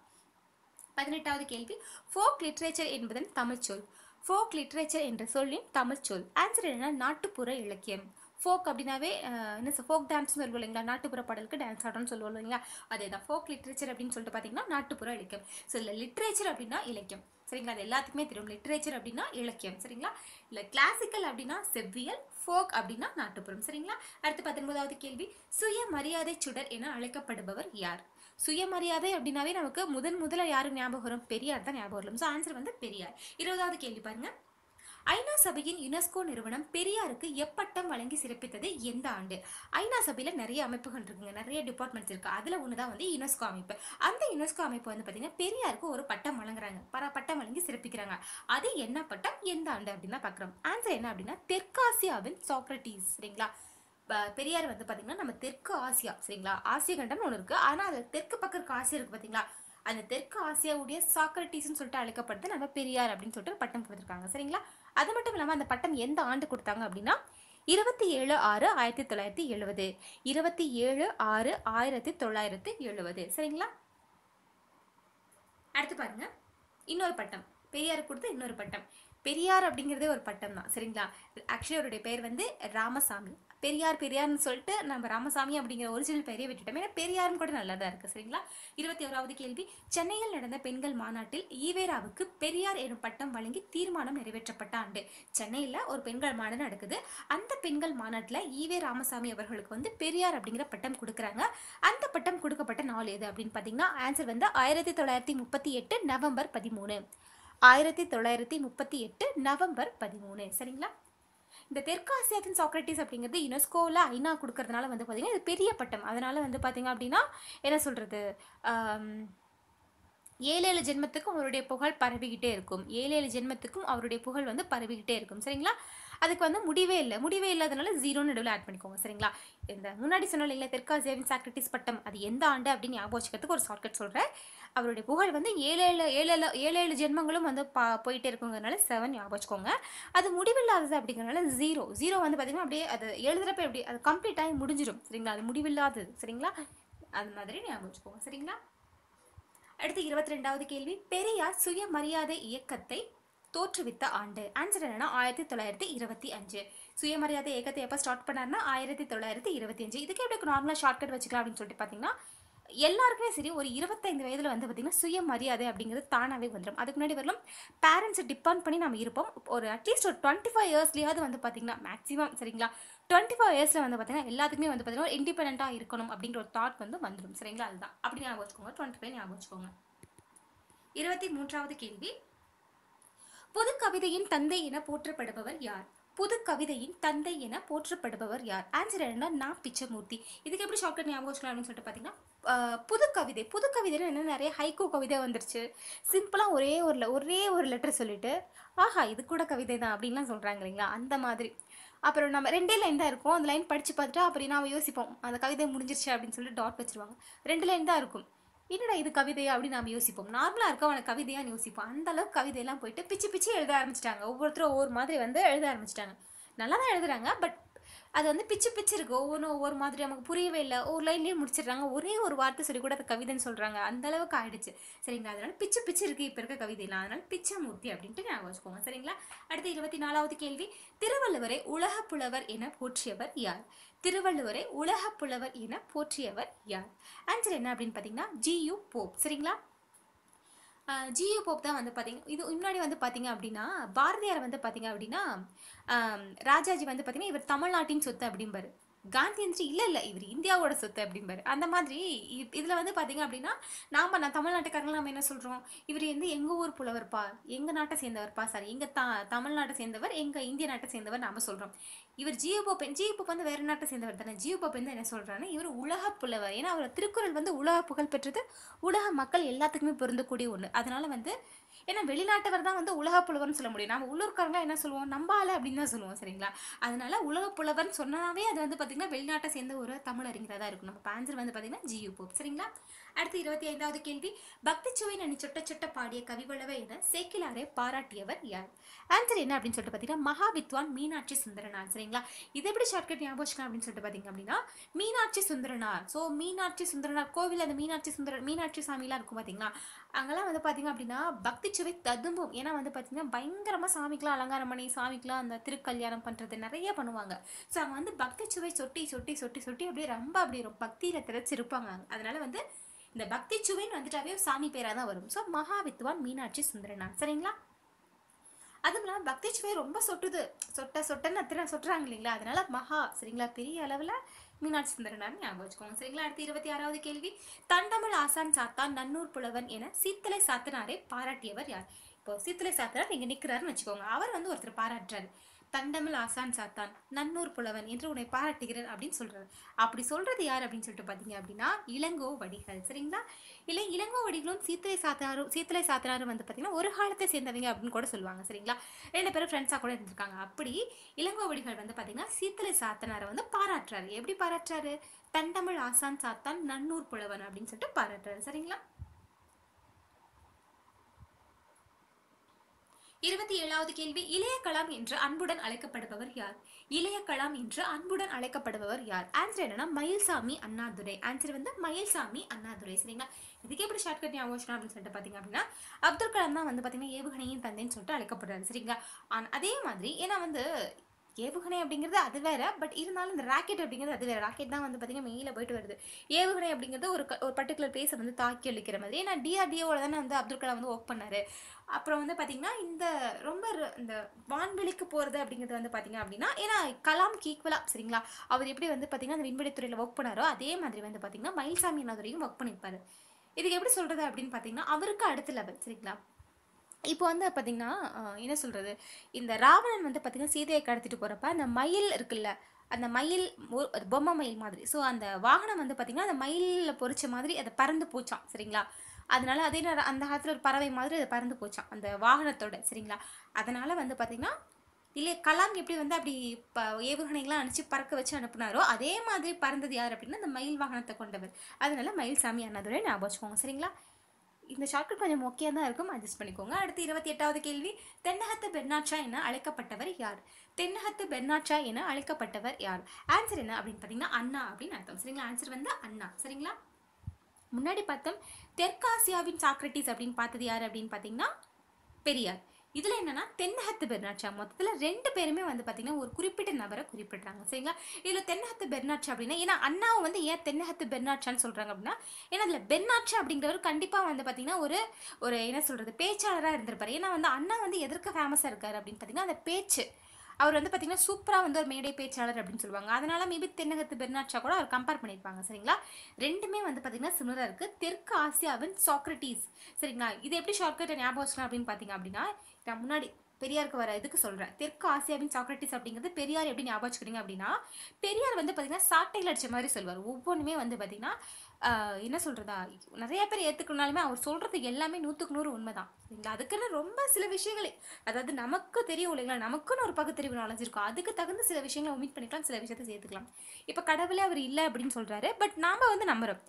பதினெட்டாவது கேள்வி. ஃபோக் லிட்ரேச்சர் என்பதன் தமிழ்ச்சொல். ஃபோக் லிட்ரேச்சர் என்ற சொல்லின் தமிழ் சொல். ஆன்சர் என்ன நாட்டுப்புற இலக்கியம். ஃபோக் அப்படின்னாவே என்ன ஃபோக் டான்ஸ்னு சொல்லுவோம் இல்லைங்களா? நாட்டுப்புற பாடலுக்கு டான்ஸ் ஆடணும்னு சொல்லுவோம் இல்லைங்களா? அதே தான் ஃபோக் லிட்ரேச்சர் அப்படின்னு சொல்லிட்டு பார்த்தீங்கன்னா நாட்டுப்புற இலக்கியம். ஸோ இல்லை லிட்ரேச்சர் அப்படின்னா இலக்கியம். சரிங்களா? அது எல்லாத்துக்குமே தெரியும். லிட்ரேச்சர் அப்படின்னா இலக்கியம். சரிங்களா? இல்லை கிளாசிக்கல் அப்படின்னா செவ்வியல் ஃபோக் அப்படின்னா நாட்டுப்புறம். சரிங்களா? அடுத்து பத்தொன்பதாவது கேள்வி. சுயமரியாதை சுடர் என அழைக்கப்படுபவர் யார்? சுயமரியாதை அப்படின்னாவே நமக்கு முதன் முதல்ல யாரு ஞாபகம் வரும்? பெரியார் தான் ஞாபகம் வரும் ஸோ ஆன்சர் வந்து பெரியார். இருபதாவது கேள்வி பாருங்க. ஐநா சபையின் யுனெஸ்கோ நிறுவனம் பெரியாருக்கு எப்பட்டம் வழங்கி சிறப்பித்தது எந்த ஆண்டு? ஐநா சபையில் நிறைய அமைப்புகள் இருக்குங்க. நிறைய டிபார்ட்மெண்ட்ஸ் இருக்குது அதில் ஒன்று தான் வந்து யுனெஸ்கோ அமைப்பு. அந்த யுனெஸ்கோ அமைப்பு வந்து பார்த்தீங்கன்னா பெரியாருக்கு ஒரு பட்டம் வழங்குறாங்க. பர பட்டம் வழங்கி சிறப்பிக்கிறாங்க. அது என்ன பட்டம்? எந்த ஆண்டு அப்படின்னு தான் பார்க்குறோம் ஆன்சர் என்ன அப்படின்னா தெற்காசியாவின் சாக்ரட்டிஸ் சரிங்களா? பெரியார் வந்து பார்த்தீங்கன்னா நம்ம தெற்கு ஆசியா சரிங்களா? ஆசிய கண்டம்னு ஒன்று இருக்குது ஆனால் அது தெற்கு பக்கம் இருக்க ஆசியா இருக்குது பார்த்தீங்களா அந்த தெற்கு ஆசியாவுடைய சாக்ரட்டிஸ்னு சொல்லிட்டு அழைக்கப்படுது. நம்ம பெரியார் அப்படின்னு சொல்லிட்டு பட்டம் கொடுத்துருக்காங்க சரிங்களா? அது மட்டும் இல்லாமல் அந்த பட்டம் எந்த ஆண்டு கொடுத்தாங்க அப்படின்னா இருபத்தி ஏழு ஆறு ஆயிரத்தி தொள்ளாயிரத்தி எழுபது இருபத்தி ஏழு ஆறு ஆயிரத்தி தொள்ளாயிரத்தி எழுபது சரிங்களா? அடுத்து பாருங்க. இன்னொரு பட்டம். பெரியார் கொடுத்த இன்னொரு பட்டம். பெரியார் அப்படிங்கிறதே ஒரு பட்டம் தான் சரிங்களா? ஆக்சுவலி அவருடைய பேர் வந்து ராமசாமி. பெரியார் பெரியார்னு சொல்லிட்டு நம்ம ராமசாமி அப்படிங்கிற ஒரிஜினல் பெரிய விட்டுட்டோம். ஏன்னா பெரியார்னு கூட நல்லா தான் இருக்குது சரிங்களா? இருபத்தி ஓராவது கேள்வி. சென்னையில் நடந்த பெண்கள் மாநாட்டில் ஈவேராவுக்கு பெரியார் எனும் பட்டம் வழங்கி தீர்மானம் நிறைவேற்றப்பட்ட ஆண்டு. சென்னையில் ஒரு பெண்கள் மாநாடு நடக்குது. அந்த பெண்கள் மாநாட்டில் ஈவே ராமசாமி அவர்களுக்கு வந்து பெரியார் அப்படிங்கிற பட்டம் கொடுக்குறாங்க. அந்த பட்டம் கொடுக்கப்பட்ட நாள் எது அப்படின்னு பார்த்தீங்கன்னா ஆன்சர் வந்து ஆயிரத்தி தொள்ளாயிரத்தி முப்பத்தி எட்டு நவம்பர் பதிமூணு. ஆயிரத்தி தொள்ளாயிரத்தி முப்பத்தி எட்டு நவம்பர் பதிமூணு சரிங்களா? இந்த தெற்காசியாவின் சாக்ரட்டிஸ் அப்படிங்கிறது யுனெஸ்கோவில் ஐநா கொடுக்கறதுனால வந்து பார்த்தீங்கன்னா இது பெரிய பட்டம். அதனால் வந்து பார்த்தீங்க அப்படின்னா என்ன சொல்கிறது ஏழு ஏழு ஜென்மத்துக்கும் அவருடைய புகழ் பரவிக்கிட்டே இருக்கும். ஏழு ஏழு ஜென்மத்துக்கும் அவருடைய புகழ் வந்து பரவிக்கிட்டே இருக்கும். சரிங்களா? அதுக்கு வந்து முடிவே இல்லை. முடிவே இல்லாதனால ஜீரோன்னு நடுவில் ஆட் பண்ணிக்கோங்க. சரிங்களா? இந்த முன்னாடி சொன்னோம் இல்லை தெற்காசியாவின் சாக்ரட்டிஸ் பட்டம் அது எந்த ஆண்டு அப்படின்னு ஞாபகம் வச்சுக்கிறதுக்கு ஒரு ஷார்ட்கட் சொல்கிறேன் அவருடைய புகழ் வந்து ஏழு ஏழு ஏழு ஏழு ஏழு ஜென்மங்களும் வந்து பா போயிட்டே இருக்குங்கிறனால செவன் ஞாபகம் வச்சுக்கோங்க அது முடிவில்லாதது அப்படிங்கிறனால ஜீரோ ஜீரோ வந்து பார்த்தீங்கன்னா அப்படியே அது எழுதுறப்ப எப்படி அது கம்ப்ளீட் ஆகி முடிஞ்சிடும். சரிங்களா? அது முடிவில்லாதது. சரிங்களா? அது மாதிரி ஞாபகம் வச்சுக்கோங்க சரிங்களா? அடுத்து இருபத்தி ரெண்டாவது கேள்வி. பெரியார் சுயமரியாதை இயக்கத்தை தோற்றுவித்த ஆண்டு. ஆன்சர் என்னன்னா ஆயிரத்தி தொள்ளாயிரத்தி இருபத்தி அஞ்சு. சுயமரியாதை இயக்கத்தை எப்போ ஸ்டார்ட் பண்ணாருன்னா ஆயிரத்தி தொள்ளாயிரத்தி இருபத்தி அஞ்சு. இதுக்கு எப்படி நார்மலாக ஷார்ட்கட் வச்சுக்கலாம் அப்படின்னு சொல்லிட்டு பார்த்தீங்கன்னா எல்லாருக்குமே சரி ஒரு இருபத்தைந்து வயதில் வந்து பார்த்திங்கன்னா சுயமரியாதை அப்படிங்கிறது தானாகவே வந்துடும் அதுக்கு முன்னாடி வரலாம் பேரண்ட்ஸை டிபெண்ட் பண்ணி நம்ம இருப்போம். ஒரு அட்லீஸ்ட் ஒரு டுவெண்ட்டி ஃபைவ் இயர்ஸ்லேயாவது வந்து பார்த்திங்கன்னா மேக்ஸிமம் சரிங்களா? டுவெண்ட்டி ஃபைவ் இயர்ஸில் வந்து பார்த்திங்கன்னா எல்லாத்துக்குமே வந்து பார்த்திங்கன்னா இண்டிபெண்ட்டாக இருக்கணும் அப்படிங்கிற ஒரு தாட் வந்து வந்துடும் சரிங்களா? அதுதான். அப்படி ஞாபகம் வச்சுக்கோங்க. டுவெண்ட்டி ஃபைவ் ஞாபகம் வச்சுக்கோங்க. இருபத்தி மூன்றாவது கேள்வி. பொது கவிதையின் தந்தை என போற்றப்படுபவர் யார்? புது கவிதையின் தந்தை என போற்றப்படுபவர் யார்? ஆன்சர் என்னன்னா நான் பிச்சமூர்த்தி. இதுக்கு எப்படி ஷார்ட்கட் ஞாபகம் வச்சுக்கலாம் அப்படின்னு சொல்லிட்டு பார்த்தீங்கன்னா புது கவிதை புது கவிதையில் என்ன நிறைய ஹைகோ கவிதை வந்துருச்சு. சிம்பிளாக ஒரே ஒரு ஒரே ஒரு லெட்டர் சொல்லிட்டு ஆஹா இது கூட கவிதை தான் அப்படின்லாம் சொல்கிறாங்க இல்லைங்களா? அந்த மாதிரி. அப்புறம் நம்ம ரெண்டே லைன் தான் இருக்கும். அந்த லைன் படித்து பார்த்துட்டு அப்புறம் நாம் யோசிப்போம். அந்த கவிதை முடிஞ்சிருச்சு அப்படின்னு சொல்லிட்டு டாட் வச்சுருவாங்க. ரெண்டு லைன் தான் இருக்கும். என்னடா இது கவிதையா அப்படின்னு நம்ம யோசிப்போம். நார்மலாக இருக்க அவனை கவிதையான்னு யோசிப்போம். அந்த அளவுக்கு கவிதையெல்லாம் போயிட்டு பிச்சு பிச்சு எழுத ஆரம்பிச்சிட்டாங்க. ஒவ்வொருத்தரும் ஒவ்வொரு மாதிரி வந்து எழுத ஆரம்பிச்சிட்டாங்க. நல்லா தான் எழுதுறாங்க பட் அது வந்து பிச்சு பிச்சு இருக்கு. ஒவ்வொன்றும் ஒவ்வொரு மாதிரி நமக்கு புரியவே இல்லை. ஒரு லைன்லேயே முடிச்சிடுறாங்க. ஒரே ஒரு வார்த்தை சொல்லி கூட அது கவிதைன்னு சொல்கிறாங்க அந்த அளவுக்கு ஆயிடுச்சு. சரிங்களா? அதனால பிச்சு பிச்சு இருக்குது இப்போ இருக்க கவிதைலாம் அதனால பிச்சமூர்த்தி அப்படின்ட்டு ஞாபகம் வச்சுக்கோங்க. சரிங்களா? அடுத்து இருபத்தி நாலாவது கேள்வி. திருவள்ளுவரை உலக புலவர் என போற்றியவர் யார்? திருவள்ளுவரை உலக புலவர் என போற்றியவர் யார்? ஆன்சர் என்ன அப்படின்னு பார்த்தீங்கன்னா ஜியு போப் சரிங்களா? ஜியு போப் தான் வந்து பார்த்தீங்க இது முன்னாடி வந்து பார்த்தீங்க அப்படின்னா பாரதியார் வந்து பார்த்தீங்க அப்படின்னா ராஜாஜி வந்து பார்த்தீங்கன்னா இவர் தமிழ்நாட்டின் சொத்து அப்படிம்பாரு. காந்தி இல்லை இல்லை இவர் இந்தியாவோட சொத்து அப்படிம்பாரு. அந்த மாதிரி இதில் வந்து பார்த்தீங்க அப்படின்னா நாம் நான் தமிழ்நாட்டுக்காரங்க நம்ம என்ன சொல்கிறோம் இவர் வந்து எங்கள் ஊர் புலவர்ப்பா? எங்கள் நாட்டை சேர்ந்தவர்ப்பா? சாரி எங்கள் த தமிழ்நாட்டை சேர்ந்தவர் எங்கள் இந்திய நாட்டை சேர்ந்தவர் நாம் சொல்கிறோம் இவர் ஜியோபோப்பன் ஜியோபோப் வந்து வேறு நாட்டை சேர்ந்தவர் தானே. ஜியோபோப் வந்து என்ன சொல்றாருன்னா இவர் உலக புலவர். ஏன்னா அவர் திருக்குறள் வந்து உலக புகழ் பெற்றது உலக மக்கள் எல்லாத்துக்குமே பொருந்தக்கூடிய ஒன்று அதனால் வந்து ஏன்னா வெளிநாட்டவர் தான் வந்து உலக புலவர்னு சொல்ல முடியும். நம்ம உள்ளூர்க்காரங்க என்ன சொல்லுவோம்? நம்பால அப்படின்னு தான் சொல்லுவோம் சரிங்களா? அதனால உலக புலவர்னு சொன்னாவே அது வந்து பார்த்தீங்கன்னா வெளிநாட்டை சேர்ந்த ஒரு தமிழ் அறிஞராக தான் இருக்கும். நம்ம ஆன்சர் வந்து பார்த்தீங்கன்னா ஜியூ போப் சரிங்களா? அடுத்து இருபத்தி ஐந்தாவது கேள்வி. பக்தி சுவையின் அணி சொட்ட சொட்ட பாடிய கவிவளவ என சேக்கிலாரை பாராட்டியவர் யார்? ஆன்சர் என்ன அப்படின்னு சொல்லிட்டு பார்த்தீங்கன்னா மகாவித்வான் மீனாட்சி சுந்தரனார். சரிங்களா? இது எப்படி ஷார்ட்கட் ஞாபகம் அப்படின்னு சொல்லிட்டு பார்த்தீங்க அப்படின்னா மீனாட்சி சுந்தரனார். ஸோ மீனாட்சி சுந்தரனார் கோவில் அந்த மீனாட்சி சுந்தர மீனாட்சி சாமிலாம் இருக்கும் பார்த்தீங்களா அங்கெல்லாம் வந்து பார்த்தீங்க அப்படின்னா பக்தி சுவை ததும்பும். ஏன்னா வந்து பார்த்தீங்கன்னா பயங்கரமாக சாமிக்கெலாம் அலங்காரம் பண்ணி சாமிக்கெலாம் அந்த திருக்கல்யாணம் பண்ணுறது நிறைய பண்ணுவாங்க. ஸோ அவங்க வந்து பக்தி சுவை சொட்டி சொட்டி சொட்டி சொட்டி அப்படியே ரொம்ப அப்படியே ரொம்ப பக்தியில் திரைச்சிருப்பாங்க அதனால வந்து இந்த பக்தி சுவைன்னு வந்துட்டாவே சாமி பேராக தான் வரும். ஸோ மகாவித்வான் மீனாட்சி சுந்தரனார் சரிங்களா? அதுவும் இல்லாமல் பக்தி சுவை ரொம்ப சொட்டுது. சொட்ட சொட்டன்னு அத்தனை சொட்டுறாங்க இல்லைங்களா? அதனால மகா சரிங்களா? பெரிய அளவில் மீனாட்சி சுந்தரனார் ஞாபகம் வச்சுக்கோங்க. சரிங்களா? அடுத்து இருபத்தி ஆறாவது கேள்வி. தண்டமிழ் ஆசான் சாத்தான் நன்னூர் புலவன் என சீத்தலை சாத்தனாரை பாராட்டியவர் யார்? இப்போ சீத்தலை சாத்தனார் இங்கே நிற்கிறாருன்னு வச்சுக்கோங்க. அவர் வந்து ஒருத்தர் பாராட்டுறாரு. தண்டமிழ் ஆசான் சாத்தான் நன்னூர் புலவன் என்று உன்னை பாராட்டுகிறேன் அப்படின்னு சொல்றாரு. அப்படி சொல்கிறது யார் அப்படின்னு சொல்லிட்டு பார்த்தீங்க அப்படின்னா இளங்கோ வடிகள். சரிங்களா? இல்லை இளங்கோ வடிகளும் சீத்தலை சாத்தனாரும் சீத்தலை சாத்தனாரும் வந்து பார்த்தீங்கன்னா ஒரு காலத்தை சேர்ந்தவங்க அப்படின்னு கூட சொல்லுவாங்க. சரிங்களா? ரெண்டு பேரும் ஃப்ரெண்ட்ஸாக கூட இருந்திருக்காங்க. அப்படி இளங்கோ வடிகள் வந்து பார்த்தீங்கன்னா சீத்தலை சாத்தனாரை வந்து பாராட்டுறாரு. எப்படி பாராட்டுறாரு? தண்டமிழ் ஆசான் சாத்தான் நன்னூர் புலவன் அப்படின்னு சொல்லிட்டு பாராட்டுறாரு. சரிங்களா? இருபத்தி ஏழாவது கேள்வி இளைய கலாம் என்று அன்புடன் அழைக்கப்படுபவர் யார்? இளைய கலாம் என்று அன்புடன் அழைக்கப்படுபவர் யார்? ஆன்சர் என்னன்னா மயில்சாமி அண்ணாதுரை. ஆன்சர் வந்து மயில்சாமி அண்ணாதுரை சரிங்களா? இதுக்கு எப்படி ஷார்ட்கட் ஞாபகம் வச்சுக்கணும் அப்படின்னு சொல்லிட்டு பார்த்தீங்க அப்படின்னா அப்துல் கலாம் தான் வந்து பார்த்தீங்கன்னா ஏவுகணையின் தந்தைன்னு சொல்லிட்டு அழைக்கப்படுறாரு சரிங்களா? அதே மாதிரி ஏன்னா வந்து ஏவுகணை அப்படிங்கிறது அது வேற பட் இருந்தாலும் இந்த ராக்கெட் அப்படிங்கிறது அது வேற. ராக்கெட் தான் வந்து பார்த்தீங்கன்னா மெயினில் போயிட்டு வருது. ஏவுகணை அப்படிங்கிறது ஒரு ஒரு பர்டிகுலர் பிளேஸை வந்து தாக்கி அளிக்கிற மாதிரி. ஏன்னா டிஆர்டிஓட தானே வந்து அப்துல் கலாம் வந்து ஒர்க் பண்ணாரு. அப்புறம் வந்து பார்த்தீங்கன்னா இந்த ரொம்ப இந்த வான்வெளிக்கு போகிறது அப்படிங்கிறது வந்து பார்த்தீங்க அப்படின்னா ஏன்னா கலாம்க்கு ஈக்குவலாக சரிங்களா? அவர் எப்படி வந்து பார்த்தீங்கன்னா அந்த விண்வெளித்துறையில் ஒர்க் பண்ணாரோ அதே மாதிரி வந்து பார்த்தீங்கன்னா மயில்சாமி அண்ணாதுரையும் ஒர்க் பண்ணியிருப்பாரு இதுக்கு எப்படி சொல்கிறது அப்படின்னு பார்த்தீங்கன்னா அவருக்கு அடுத்த லெவல் சரிங்களா? இப்போ வந்து பார்த்தீங்கன்னா என்ன சொல்கிறது இந்த ராவணன் வந்து பார்த்திங்கன்னா சீதையை கடத்திட்டு போகிறப்ப அந்த மயில் இருக்குல்ல அந்த மயில் ஒரு பொம்மை மயில் மாதிரி. ஸோ அந்த வாகனம் வந்து பார்த்திங்கன்னா அந்த மயிலில் பொறிச்ச மாதிரி அதை பறந்து போச்சான் சரிங்களா? அதனால அதே நேரம் அந்த காலத்தில் ஒரு பறவை மாதிரி அது பறந்து போச்சான் அந்த வாகனத்தோட சரிங்களா? அதனால் வந்து பார்த்திங்கன்னா இல்லை கலாம் எப்படி வந்து அப்படி இப்போ ஏவுகணைகள்லாம் அனுப்பிச்சு பறக்க வச்சு அனுப்புனாரோ அதே மாதிரி பறந்தது யார் அப்படின்னா அந்த மயில் வாகனத்தை கொண்டவர். அதனால மயில்சாமி அண்ணாதுரை ஞாபகம் வச்சுக்கோங்க சரிங்களா? இந்த ஷார்ட்கட் கொஞ்சம் ஓகே தான் இருக்கும். அட்ஜஸ்ட் பண்ணிக்கோங்க. அடுத்து இருபத்தி எட்டாவது கேள்வி. தென்னகத்து பெர்னாட்சா என அழைக்கப்பட்டவர் யார்? தென்னகத்து பெர்னாட்சா என அழைக்கப்பட்டவர் யார்? ஆன்சர் என்ன அப்படின்னு பார்த்தீங்கன்னா அண்ணா அப்படின்னு அர்த்தம். சரிங்களா? ஆன்சர் வந்து அண்ணா. சரிங்களா? முன்னாடி பார்த்தோம் தெற்காசியாவின் சாக்ரட்டிஸ் அப்படின்னு பார்த்தது யார் அப்படின்னு பார்த்தீங்கன்னா பெரியார். இதில் என்னன்னா தென்னகத்து பெர்னாட்சா மொத்தத்தில் ரெண்டு பேருமே வந்து பார்த்தீங்கன்னா ஒரு குறிப்பிட்ட நபரை குறிப்பிடுறாங்க. சரிங்களா? இதில் தென்னகத்து பெர்னாட்சா அப்படின்னா ஏன்னா அண்ணாவை வந்து ஏன் தென்னகத்து பெர்னாட்சான்னு சொல்கிறாங்க அப்படின்னா ஏன்னா அதில் பெர்னாட்சா அப்படிங்கிறவர் கண்டிப்பாக வந்து பார்த்தீங்கன்னா ஒரு ஒரு என்ன சொல்கிறது பேச்சாளராக இருந்திருப்பார். ஏன்னா வந்து அண்ணா வந்து எதற்கு ஃபேமஸாக இருக்கார் அப்படின்னு பார்த்தீங்கன்னா அந்த பேச்சு. அவர் வந்து பார்த்தீங்கன்னா சூப்பராக வந்து ஒரு மேடை பேச்சாளர் அப்படின்னு சொல்லுவாங்க. அதனால மேபி தென்னகத்து பெர்னாட்சா கூட அவர் கம்பேர் பண்ணியிருப்பாங்க. சரிங்களா? ரெண்டுமே வந்து பார்த்தீங்கன்னா சிமிலராக இருக்குது தெற்கு ஆசியாவின் சாக்ரட்டிஸ். சரிங்களா? இது எப்படி ஷார்ட்கட்டை ஞாபகம் வச்சுக்கலாம் அப்படின்னு பார்த்தீங்க அப்படின்னா நான் முன்னாடி பெரியாருக்கு வர இதுக்கு சொல்கிறேன் தெற்கு ஆசியாவின் சாக்ரட்டிஸ் அப்படிங்கிறது பெரியார் எப்படி ஞாபகம் வச்சுக்கிறீங்க அப்படின்னா பெரியார் வந்து பார்த்தீங்கன்னா சாட்டையில் அடிச்ச மாதிரி சொல்வார் ஒவ்வொன்றுமே வந்து பார்த்தீங்கன்னா என்ன சொல்கிறதா நிறைய பேர் ஏற்றுக்கணுனாலுமே அவர் சொல்கிறது எல்லாமே நூற்றுக்கு நூறு உண்மை தான் சரிங்களா அதுக்குன்னு ரொம்ப சில விஷயங்கள். அதாவது நமக்கு தெரியும் இல்லைங்களா? நமக்குன்னு ஒரு பகுத்தறிவு நாலேஜ் இருக்கும். அதுக்கு தகுந்த சில விஷயங்களை ஒமிட் பண்ணிக்கலாம் சில விஷயத்தை சேர்த்துக்கலாம். இப்போ கடவுளே அவர் இல்லை அப்படின்னு சொல்கிறாரு பட் நாம் வந்து நம்புறோம்.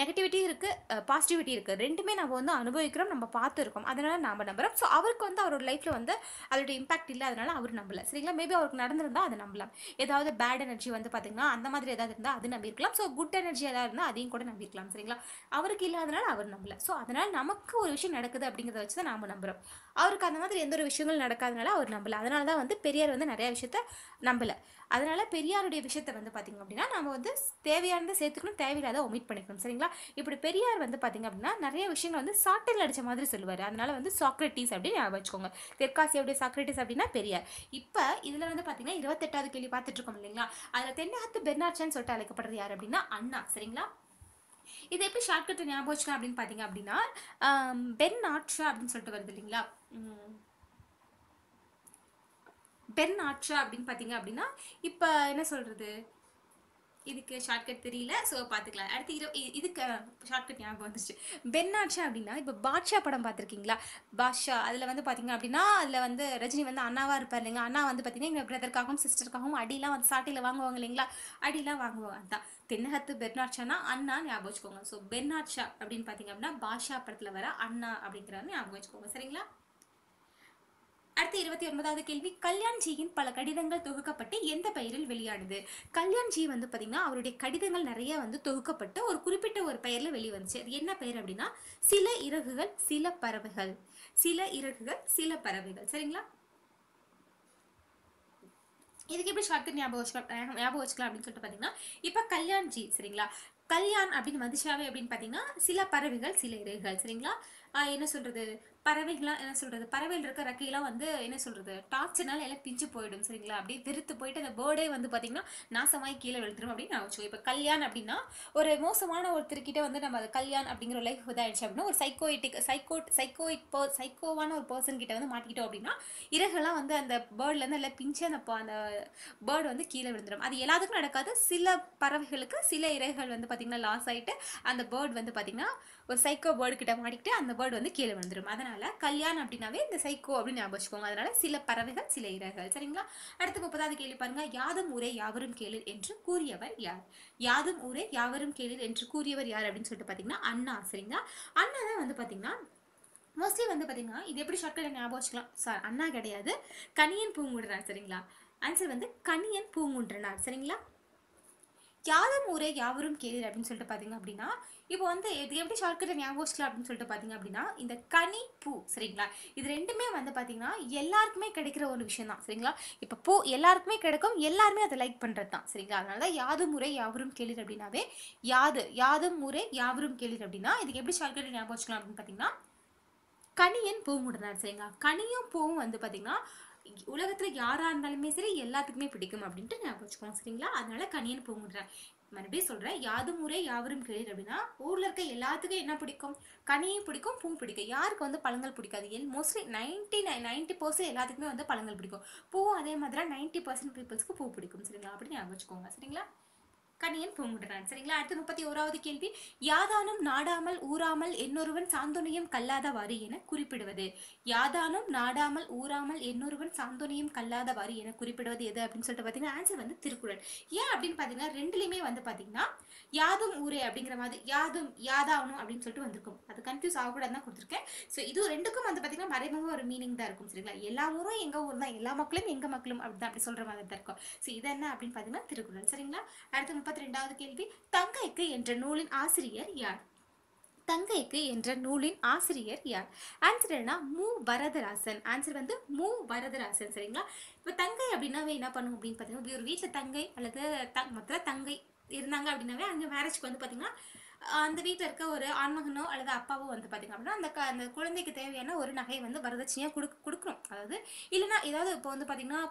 நெகட்டிவிட்டி இருக்குது பாசிட்டிவிட்டி இருக்குது ரெண்டுமே நம்ம வந்து அனுபவிக்கிறோம் நம்ம பார்த்து இருக்கோம் நாம் நம்புகிறோம் ஸோ அவருக்கு வந்து அவரோட லைஃப்பில் வந்து அதோட இம்பாக்ட் இல்லை. அதனால் அவர் நம்பல. சரிங்களா? மேபி அவருக்கு நடந்திருந்தால் அதை நம்பலாம். ஏதாவது பேட் எனர்ஜி வந்து பார்த்தீங்கன்னா அந்த மாதிரி ஏதாவது இருந்தால் அது நம்பியிருக்கலாம். ஸோ குட் எனர்ஜி ஏதாவது இருந்தால் அதையும் கூட நம்பியிருக்கலாம் சரிங்களா? அவருக்கு இல்லாதனால அவர் நம்பல. ஸோ அதனால் நமக்கு ஒரு விஷயம் நடக்குது அப்படிங்கிறத வச்சு தான் நாம் நம்புகிறோம் அவருக்கு அந்த மாதிரி எந்த ஒரு விஷயங்கள் நடக்காதனால அவர் நம்பல. அதனால தான் வந்து பெரியார் வந்து நிறைய விஷயத்த நம்பலை. அதனால் பெரியாருடைய விஷயத்த வந்து பார்த்தீங்க அப்படின்னா நம்ம வந்து தேவையானதை சேர்த்துக்கணும் தேவையில்லாத ஒமிட் பண்ணிக்கணும் சரிங்களா? இப்படி பெரியார் வந்து பார்த்திங்க அப்படின்னா நிறைய விஷயங்கள் வந்து சாட்டையில் அடிச்ச மாதிரி சொல்லுவார். அதனால் வந்து சாக்ரட்டிஸ் அப்படின்னு ஞாபகம் வச்சுக்கோங்க. தெற்காசியாவுடைய சாக்ரட்டிஸ் அப்படின்னா பெரியார். இப்போ இதில் வந்து பார்த்தீங்கன்னா இருபத்தெட்டாவது கேள்வி பார்த்துட்டு இருக்கோம் இல்லைங்களா? அதில் தென்னாத்து பெர்னாட்சான்னு சொல்லிட்டு அழைக்கப்படுறது யார் அப்படின்னா அண்ணா சரிங்களா? இது எப்படி ஷார்ட்கட் ஞாபகம் வச்சுக்கேன் அப்படின்னு பார்த்தீங்க அப்படின்னா பென் ஆட்ஷா அப்படின்னு சொல்லிட்டு வருது இல்லைங்களா? பென் ஆட்ஷா அப்படின்னு பார்த்தீங்க அப்படின்னா இப்போ என்ன சொல்கிறது இதுக்கு ஷார்ட்கட் தெரியல ஸோ பார்த்துக்கலாம். அடுத்து இரு இதுக்கு ஷார்ட்கட் ஞாபகம் வந்துச்சு பென்னாட்ஷா அப்படின்னா இப்போ பாட்ஷா படம் பார்த்துருக்கீங்களா? பாட்ஷா அதில் வந்து பார்த்தீங்க அப்படின்னா அதில் வந்து ரஜினி வந்து அண்ணாவாக இருப்பார் இல்லைங்க அண்ணா வந்து பார்த்தீங்கன்னா எங்கள் பிரதருக்காகவும் சிஸ்டருக்காகவும் அடிலாம் வந்து சாட்டையில் வாங்குவாங்க இல்லைங்களா? அடிலாம் வாங்குவாங்க அதான். தென்னகத்து பெர்னாட்ஷானா அண்ணா ஞாபகம் வச்சுக்கோங்க. ஸோ பெர்னாட்ஷா அப்படின்னு பார்த்தீங்க அப்படின்னா பாஷா படத்தில் வர அண்ணா அப்படிங்கிறத ஞாபகம் வச்சுக்கோங்க. சரிங்களா? அடுத்து இருபத்தி ஒன்பதாவது கேள்வி. கல்யாண்ஜியின் பல கடிதங்கள் தொகுக்கப்பட்டு எந்த பெயரில் வெளியானது? கல்யாண்ஜி வந்து பார்த்தீங்கன்னா அவருடைய கடிதங்கள் நிறைய வந்து தொகுக்கப்பட்டு ஒரு குறிப்பிட்ட ஒரு பெயரில் வெளிவந்துச்சு. அது என்ன பெயர் அப்படின்னா சில இறகுகள் சில பறவைகள். சில இறகுகள் சில பறவைகள். சரிங்களா? இதுக்கு எப்படி ஷார்ட்கட் ஞாபகம் வச்சுக்கலாம் ஞாபகம் வச்சுக்கலாம் அப்படின்னு சொல்லிட்டு பார்த்தீங்கன்னா இப்போ கல்யாண்ஜி சரிங்களா? கல்யாண் அப்படின்னு வந்துச்சாவே அப்படின்னு பார்த்தீங்கன்னா சில பறவைகள் சில இறகுகள். சரிங்களா? என்ன சொல்கிறது பறவைகள்லாம் என்ன சொல்றது பறவைகள் இருக்க ரெக்கையெல்லாம் வந்து என்ன சொல்றது டார்ச்சர்னால எல்லாம் பிஞ்சு போயிடும் சரிங்களா? அப்படியே வெறுத்து போயிட்டு அந்த பேர்டே வந்து பார்த்திங்கன்னா நாசமாய் கீழே விழுத்துரும் அப்படின்னு நான் வச்சுக்கோ இப்போ கல்யாண் அப்படின்னா ஒரு மோசமான ஒருத்தர்கிட்ட வந்து நம்ம அது கல்யாண் அப்படிங்கிற ஒரு லைஃப் இதாகிடுச்சு அப்படின்னா ஒரு சைக்கோயிட்டிக் சைக்கோட் சைக்கோயிட் போ சைக்கோவான ஒரு பர்சன் கிட்ட வந்து மாட்டிக்கிட்டோம் அப்படின்னா இறகுலாம் வந்து அந்த பேர்ட்லேருந்து எல்லாம் பிஞ்சு அந்த அந்த பேர்டு வந்து கீழே விழுந்துடும் அது எல்லாத்துக்கும் நடக்காது. சில பறவைகளுக்கு சில இறகுகள் வந்து பார்த்திங்கன்னா லாஸ் ஆகிட்டு அந்த பேர்ட் வந்து பார்த்திங்கன்னா ஒரு சைக்கோ பேர்டு கிட்ட மாட்டிக்கிட்டு அந்த பேர்டு வந்து கீழே வந்துடும் அதனால கல்யாணம் அப்படின்னாவே இந்த சைக்கோ அப்படின்னு ஞாபகம் வச்சுக்கோங்க. அதனால சில பறவைகள் சில இறகுகள் சரிங்களா? அடுத்து முப்பதாவது கேள்வி பாருங்க. யாதும் ஊரே யாவரும் கேளிர் என்று கூறியவர் யார்? யாதும் ஊரே யாவரும் கேளிர் என்று கூறியவர் யார் அப்படின்னு சொல்லிட்டு பார்த்தீங்கன்னா அண்ணா. சரிங்களா? அண்ணா தான் வந்து பார்த்தீங்கன்னா மோஸ்ட்லி வந்து பார்த்தீங்கன்னா இது எப்படி ஷார்ட்கட் ஞாபகம் வச்சுக்கலாம்? சார் அண்ணா கிடையாது. கனியன் பூங்குன்றனார். சரிங்களா? ஆன்சர் வந்து கனியன் பூங்குன்றனார். சரிங்களா? யாதும் ஊரே யாவரும் கேளீர் அப்படின்னு சொல்லிட்டு பார்த்தீங்க அப்படின்னா இப்போ வந்து இது எப்படி ஷார்ட்கட்டை ஞாபகம் வச்சுக்கலாம் அப்படின்னு சொல்லிட்டு பார்த்தீங்க அப்படின்னா இந்த கனி பூ சரிங்களா? இது ரெண்டுமே வந்து பார்த்தீங்கன்னா எல்லாருக்குமே கிடைக்கிற ஒரு விஷயம் தான் சரிங்களா? இப்போ பூ எல்லாருக்குமே கிடைக்கும் எல்லாருமே அதை லைக் பண்ணுறது தான் சரிங்களா? அதனால தான் யாதும் ஊரே யாவரும் கேளீர் அப்படின்னாவே யாது யாதும் ஊரே யாவரும் கேளீர் அப்படின்னா இதுக்கு எப்படி ஷார்ட்கட்டை ஞாபகம் வச்சுக்கலாம் அப்படின்னு பார்த்தீங்கன்னா கனியன் பூங்குடனார் சரிங்களா? கனியும் பூவும் வந்து பார்த்தீங்கன்னா உலகத்தில் யாராக இருந்தாலுமே சரி எல்லாத்துக்குமே பிடிக்கும் அப்படின்ட்டு ஞாபகம் வச்சுக்கோங்க சரிங்களா அதனால கனியன் பூங்குடுறார் மறுபடியும் சொல்கிறேன் யாதும் ஊரே யாவரும் கேளீர் அப்படின்னா ஊரில் இருக்க எல்லாத்துக்கும் என்ன பிடிக்கும்? கனியும் பிடிக்கும் பூ பிடிக்கும். யாருக்கு வந்து பழங்கள் பிடிக்காது? L mostly ninety nine ninety percent எல்லாத்துக்குமே வந்து பழங்கள் பிடிக்கும். பூவும் அதே மாதிரி நைன்ட்டி பர்சன்ட் பீப்புள்ஸ்க்கு பூ பிடிக்கும் சரிங்களா? அப்படின்னு ஞாபகம் வச்சுக்கோங்க சரிங்களா? கண்ணியன் பூங்குடுறான் சரிங்களா? அடுத்து முப்பத்தி ஓராவது கேள்வி. யாதானும் நாடாமல் ஊராமல் என்னொருவன் சாந்தோனியம் கல்லாதவாறு என குறிப்பிடுவது. யாதானும் நாடாமல் ஊராமல் என்னொருவன் சாந்தோனியம் கல்லாதவாறு என குறிப்பிடுவது எது அப்படின்னு சொல்லிட்டு பார்த்தீங்கன்னா ஆன்சர் வந்து திருக்குறள். ஏன் அப்படின்னு பார்த்தீங்கன்னா ரெண்டுலையுமே வந்து பார்த்தீங்கன்னா யாதும் ஊரே அப்படிங்கிற மாதிரி யாதும் யாதானும் அப்படின்னு சொல்லிட்டு வந்திருக்கும். அது கன்ஃபியூஸ் ஆகக்கூடாது தான் கொடுத்துருக்கேன். ஸோ இது ரெண்டுக்கும் வந்து பார்த்தீங்கன்னா மறைமுக ஒரு மீனிங் தான் இருக்கும். சரிங்களா? எல்லா ஊரும் எங்கள் ஊர் தான் எல்லா மக்களும் எங்கள் மக்களும் அப்படி தான் அப்படி சொல்கிற மாதிரி தான் இருக்கும். ஸோ இது என்ன அப்படின்னு பார்த்தீங்கன்னா திருக்குறள். சரிங்களா? அடுத்து முப்பத்தி ரெண்டாவது கேள்வி தங்கைக்கு என்ற நூலின் ஆசிரியர் யார்? தங்கைக்கு என்ற நூலின் ஆசிரியர் யார்? ஆன்சர் என்ன மு. வரதராசன். ஆன்சர் வந்து மு. வரதராசன் சரிங்களா? இப்போ தங்கை அப்படின்னாவே என்ன பண்ணும் அப்படின்னு பார்த்தீங்கன்னா ஒரு வீட்டில் தங்கை அல்லது த மொத்தத்தில் தங்கை இருந்தாங்க அப்படின்னாவே அங்கே மேரேஜ்க்கு வந்து பார்த்தீங்கன்னா அந்த வீட்டில் இருக்க ஒரு ஆண்மகனோ அல்லது அப்பாவோ வந்து பார்த்தீங்க அப்படின்னா அந்த க- அந்த குழந்தைக்கு தேவையான ஒரு நகையை வந்து வரதட்சணையாக கொடுக்க கொடுக்கணும். அதாவது இல்லைன்னா ஏதாவது இப்போ வந்து பார்த்தீங்கன்னா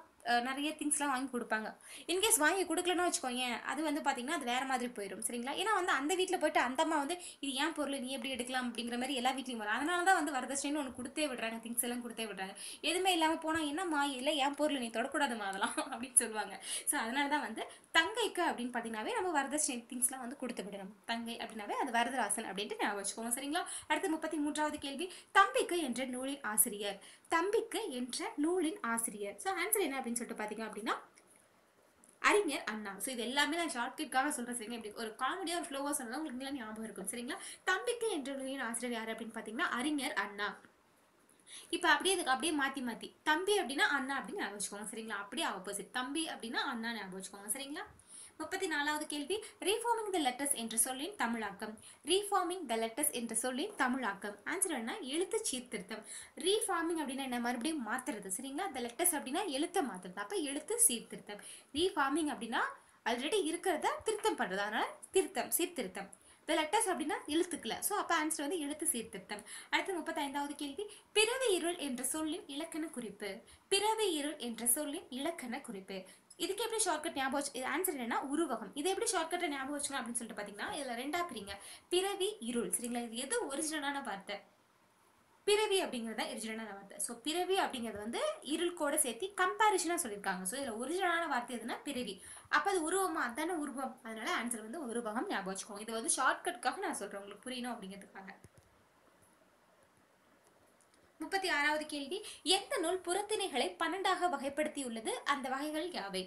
நிறைய திங்ஸ்லாம் வாங்கி கொடுப்பாங்க. இன்கேஸ் வாங்கி கொடுக்கலன்னு வச்சுக்கோங்க அது வந்து பார்த்தீங்கன்னா அது வேறு மாதிரி போயிடும் சரிங்களா? ஏன்னா வந்து அந்த வீட்டில் போயிட்டு அந்த அம்மா வந்து இது ஏன் பொருள் நீ எப்படி எடுக்கலாம் அப்படிங்கிற மாதிரி எல்லா வீட்லையும் வரும். அதனால தான் வந்து வரதட்சணைன்னு ஒன்று கொடுத்தே விடுறாங்க. திங்ஸ் எல்லாம் கொடுத்தே விடுறாங்க. எதுவுமே இல்லாமல் போனால் என்னம்மா இல்லை ஏன் பொருள் நீ தொடக்கூடாதுமா அதெல்லாம் அப்படின்னு சொல்லுவாங்க. ஸோ அதனால தான் வந்து தங்கைக்கு அப்படின்னு பார்த்தீங்கன்னாவே நம்ம வரதட்சணை திங்ஸ்லாம் வந்து கொடுத்து விடணும். தங்கை அப்படின்னாவே அது வரதராசன் அப்படின்ட்டு ஞாபகம் வச்சுக்கோங்க. சரிங்களா? அடுத்து முப்பத்தி மூன்றாவது கேள்வி. தம்பிக்கு என்ற நூலின் ஆசிரியர். தம்பிக்கு என்ற நூலின் ஆசிரியர். ஸோ ஆன்சர் என்ன அப்படின்னு சொல்லிட்டு பார்த்தீங்க அப்படின்னா அறிஞர் அண்ணா. ஸோ இது எல்லாமே நான் ஷார்ட்கட்காக சொல்கிறேன் சரிங்க இப்படி ஒரு காமெடியாக ஒரு ஃப்ளோவாக சொன்னால் உங்களுக்கு இன்னும் ஞாபகம் இருக்கும் சரிங்களா? தம்பிக்கு என்ற நூலின் ஆசிரியர் யார் அப்படின்னு பார்த்தீங்கன்னா அறிஞர் அண்ணா. இப்போ அப்படியே இதுக்கு அப்படியே மாற்றி மாற்றி தம்பி அப்படின்னா அண்ணா அப்படின்னு ஞாபகம் வச்சுக்கோங்க சரிங்களா? அப்படியே ஆப்போசிட் தம்பி அப்படின்னா அண்ணா ஞாபகம் வச்சுக்கோங்க சரிங்களா? முப்பத்தி நாலாவது கேள்வி ரீஃபார்மிங் த லெட்டர்ஸ் என்ற சொல்லின் தமிழாக்கம். ரீஃபார்மிங் த லெட்டர்ஸ் என்ற சொல்லின் தமிழாக்கம். ஆன்சர் என்ன? எழுத்து சீர்திருத்தம். ரீஃபார்மிங் அப்படின்னா என்ன? மறுபடியும் மாத்துறது. சரிங்களா? த லெட்டர்ஸ் அப்படின்னா எழுத்தை மாத்துறது. அப்போ எழுத்து சீர்திருத்தம். ரீஃபார்மிங் அப்படின்னா ஆல்ரெடி இருக்கிறத திருத்தம் பண்ணுறது அதனால திருத்தம் சீர்திருத்தம். த லெட்டர்ஸ் அப்படின்னா எழுத்துக்களை. ஸோ அப்போ ஆன்சர் வந்து எழுத்து சீர்திருத்தம். அடுத்து முப்பத்தைந்தாவது கேள்வி. பிறவி இருள் என்ற சொல்லின் இலக்கண குறிப்பு. பிறவி இருள் என்ற சொல்லின் இலக்கண குறிப்பு. இதுக்கு எப்படி ஷார்ட்கட் ஞாபகம் வச்சு இது ஆன்சர் என்னன்னா உருவகம். இதை எப்படி ஷார்ட்கட்டை ஞாபகம் வச்சுக்கணும் அப்படின்னு சொல்லிட்டு பார்த்தீங்கன்னா இதில் ரெண்டா பிரிங்க பிறவி இருள். சரிங்களா? இது எது ஒரிஜினலான வார்த்தை? பிறவி அப்படிங்கிறது தான் ஒரிஜினலான வார்த்தை. ஸோ பிறவி அப்படிங்கிறது வந்து இருள் கூட சேர்த்து கம்பேரிஷனாக சொல்லியிருக்காங்க. ஸோ இதில் ஒரிஜினலான வார்த்தை எதுனா பிறவி. அப்போ அது உருவமாக அதான உருவம். அதனால ஆன்சர் வந்து உருவகம் ஞாபகம் வச்சுக்கோங்க. இது வந்து ஷார்ட்கட்காக நான் சொல்கிறேன் உங்களுக்கு புரியணும் அப்படிங்கிறதுக்காக. முப்பத்தி ஆறாவது கேள்வி. எந்த நூல் புறத்திணைகளை பன்னெண்டாக வகைப்படுத்தியுள்ளது? அந்த வகைகள் யாவை?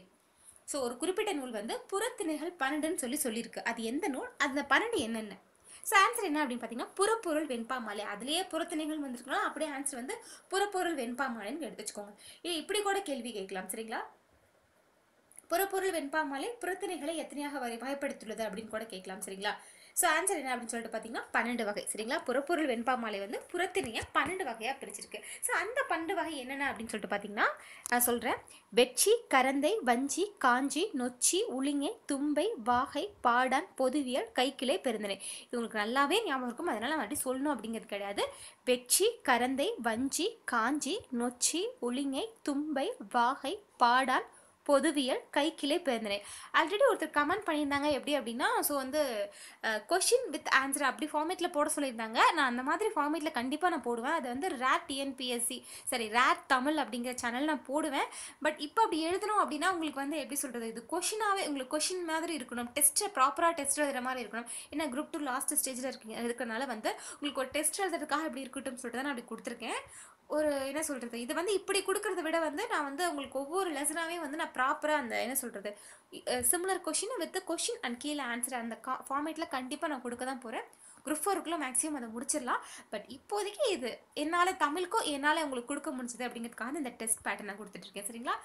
ஸோ ஒரு குறிப்பிட்ட நூல் வந்து புறத்திணைகள் பன்னெண்டுன்னு சொல்லி சொல்லியிருக்கு. அது எந்த நூல்? அந்த பன்னெண்டு என்னென்ன? ஸோ ஆன்சர் என்ன அப்படின்னு பார்த்தீங்கன்னா புறப்பொருள் வெண்பாமாலை. அதுலேயே புறத்திணைகள் வந்திருக்கலாம் அப்படியே ஆன்சர் வந்து புறப்பொருள் வெண்பாமாலைன்னு எடுத்து வச்சுக்கோங்க. இது இப்படி கூட கேள்வி கேட்கலாம் சரிங்களா? புறப்பொருள் வெண்பாமாலை புறத்திணைகளை எத்தனையாக வகை வகைப்படுத்தியுள்ளது அப்படின்னு கூட கேட்கலாம் சரிங்களா? ஸோ ஆன்சர் என்ன அப்படின்னு சொல்லிட்டு பார்த்தீங்கன்னா பன்னெண்டு வகை. சரிங்களா? புறப்பொருள் வெண்பாமாலை வந்து புறத்திணையை பன்னெண்டு வகையாக பிரிச்சிருக்கு. ஸோ அந்த பன்னெண்டு வகை என்னென்ன அப்படின்னு சொல்லிட்டு பார்த்தீங்கன்னா நான் சொல்கிறேன் வெட்சி கரந்தை வஞ்சி காஞ்சி நொச்சி உளிங்கை தும்பை வாகை பாடான் பொதுவியல் கைக்கிளை பெருந்தனை. இது உங்களுக்கு நல்லாவே ஞாபகம் இருக்கும். அதனால் நான் அப்படி சொல்லணும் அப்படிங்கிறது கிடையாது. வெட்சி கரந்தை வஞ்சி காஞ்சி நொச்சி உளிங்கை தும்பை வாகை பாடான் பொதுவியல் கைக்கிளை பெருந்தனை ஆல்ரெடி ஒருத்தர் கமெண்ட் பண்ணியிருந்தாங்க எப்படி அப்படின்னா ஸோ வந்து கொஷின் வித் ஆன்சர் அப்படி ஃபார்மேட்டில் போட சொல்லியிருந்தாங்க. நான் அந்த மாதிரி ஃபார்மேட்டில் கண்டிப்பாக நான் போடுவேன். அது வந்து ரேட் டிஎன்பிஎஸ்சி சரி ரேட் தமிழ் அப்படிங்கிற சேனல் நான் போடுவேன். பட் இப்போ அப்படி எழுதணும் அப்படின்னா உங்களுக்கு வந்து எப்படி சொல்கிறது இது கொஷினாகவே உங்களுக்கு கொஷின் மாதிரி இருக்கணும். டெஸ்ட்டை ப்ராப்பராக டெஸ்ட் எழுதுற மாதிரி இருக்கணும். ஏன்னா குரூப் டூ லாஸ்ட் ஸ்டேஜில் இருக்கீங்க இருக்கிறனால வந்து உங்களுக்கு ஒரு டெஸ்ட் எழுதுறதுக்காக எப்படி இருக்கட்டும் சொல்லிட்டு தான் நான் அப்படி கொடுத்துருக்கேன். ஒரு என்ன சொல்கிறது இது வந்து இப்படி கொடுக்கறத விட வந்து நான் வந்து உங்களுக்கு ஒவ்வொரு லெசனாகவே வந்து நான் ப்ராப்பராக அந்த என்ன சொல்கிறது similar question with question and கீழே ஆன்சர் அந்த கா ஃபார்மேட்டில் கண்டிப்பாக நான் கொடுக்க தான் போகிறேன் குரூப் ஃபோருக்குள்ளே மேக்ஸிமம் அதை முடிச்சிடலாம். பட் இப்போதைக்கு இது என்னால் தமிழுக்கோ என்னால் உங்களுக்கு கொடுக்க முடிஞ்சது அப்படிங்கிறதுக்காக இந்த டெஸ்ட் பேட்டர்ன் நான் கொடுத்துட்ருக்கேன் சரிங்களா?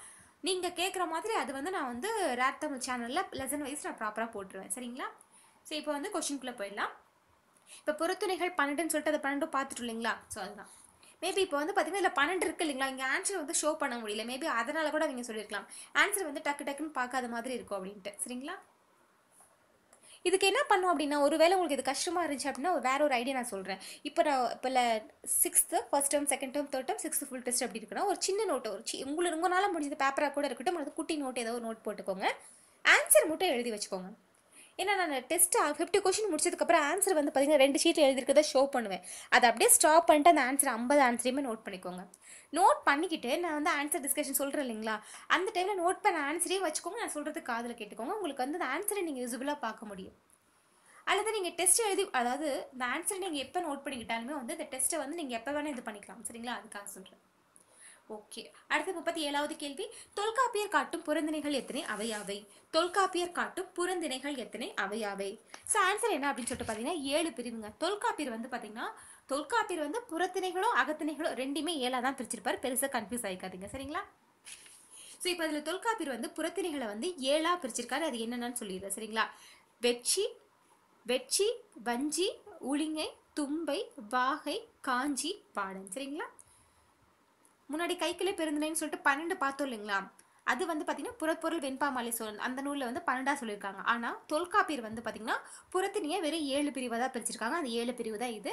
நீங்கள் கேட்குற மாதிரி அது வந்து நான் வந்து ரேட் தமிழ் சேனலில் லெசன் வைஸ் நான் ப்ராப்பராக போட்டுருவேன். சரிங்களா? சரி இப்போ வந்து கொஷின்குள்ளே போயிடலாம். இப்போ பொறுத்துணைகள் பன்னெண்டுன்னு சொல்லிட்டு அதை பன்னெண்டும் பார்த்துட்டு இல்லைங்களா? ஸோ அதுதான். மேபி இப்போ வந்து பார்த்தீங்கன்னா இதில் பன்னெண்டு இருக்கு இல்லைங்களா? இங்கே ஆன்சர் வந்து ஷோ பண்ண முடியல. மேபி அதனால கூட அவங்க சொல்லியிருக்கலாம் ஆன்சர் வந்து டக்கு டக்குன்னு பார்க்காத மாதிரி இருக்கும் அப்படின்ட்டு. சரிங்களா? இதுக்கு என்ன பண்ணும் அப்படின்னா ஒருவேளை உங்களுக்கு இது கஷ்டமாக இருந்துச்சு அப்படின்னா வேற ஒரு ஐடியா நான் சொல்கிறேன் இப்போ நான் இப்போ sixth first term second term third term sixth full test அப்படி இருக்குன்னா ஒரு சின்ன நோட்டு ஒரு சி உங்களுக்கு உங்களால் முடிஞ்சது பேப்பராக கூட இருக்கட்டும் அது குட்டி நோட் ஏதோ ஒரு நோட் போட்டுக்கோங்க. ஆன்சர் மட்டும் எழுதி வச்சுக்கோங்க. ஏன்னா நான் டெஸ்ட்டு ஃபிஃப்டி கொஷின் முடிச்சதுக்கப்புறம் ஆன்சர் வந்து பார்த்தீங்கன்னா ரெண்டு ஷீட்டில் எழுதிருக்கதை ஷோ பண்ணுவேன். அதை அப்படியே ஸ்டாப் பண்ணிட்டு அந்த ஆன்சர் ஐம்பது ஆன்சரையுமே நோட் பண்ணிக்கோங்க. நோட் பண்ணிக்கிட்டு நான் வந்து ஆன்சர் டிஸ்கஷன் சொல்கிறேன் இல்லைங்களா? அந்த டைமில் நோட் பண்ண ஆன்சரே வச்சுக்கோங்க. நான் சொல்கிறது காதில் கேட்டுக்கோங்க. உங்களுக்கு வந்து அந்த ஆன்சரை நீங்கள் விசிபிளாக பார்க்க முடியும். அல்லது நீங்கள் டெஸ்ட் எழுதி அதாவது இந்த ஆன்சரை நீங்கள் எப்போ நோட் பண்ணிக்கிட்டாலுமே வந்து இந்த டெஸ்ட்டை வந்து நீங்கள் எப்போ வேணால் இது பண்ணிக்கலாம். சரிங்களா? அதுக்காக சொல்கிறேன் ஓகே. அடுத்து முப்பத்தி ஏழாவது கேள்வி. தொல்காப்பியர் காட்டும் புறந்திணைகள் எத்தனை? அவையாவை தொல்காப்பியர் காட்டும் புறந்திணைகள் எத்தனை? அவையாவை ஸோ ஆன்சர் என்ன அப்படின்னு சொல்லிட்டு பார்த்தீங்கன்னா ஏழு பிரிவுங்க. தொல்காப்பியர் வந்து பார்த்தீங்கன்னா தொல்காப்பியர் வந்து புறத்திணைகளோ அகத்திணைகளோ ரெண்டுமே ஏழாக தான் பிரிச்சிருப்பார். பெருசாக கன்ஃபியூஸ் ஆகிக்காதீங்க சரிங்களா? ஸோ இப்போ அதில் தொல்காப்பியர் வந்து புறத்திணைகளை வந்து ஏழாக பிரிச்சிருக்காரு. அது என்னென்னு சொல்லிடுறேன். சரிங்களா? வெட்சி வெட்சி வஞ்சி உளிங்கை தும்பை வாகை காஞ்சி பாடன். சரிங்களா? முன்னாடி கைக்கிளை பெருந்தினைன்னு சொல்லிட்டு பன்னெண்டு பார்த்தோம் இல்லைங்களா? அது வந்து பார்த்தீங்கன்னா புறப்பொருள் வெண்பாமாலை சொல் அந்த நூலில் வந்து பன்னெண்டாக சொல்லியிருக்காங்க. ஆனால் தொல்காப்பியர் வந்து பார்த்தீங்கன்னா புறத்தினியை வெறும் ஏழு பிரிவாக தான் பிரிச்சிருக்காங்க. அந்த ஏழு பிரிவு தான் இது.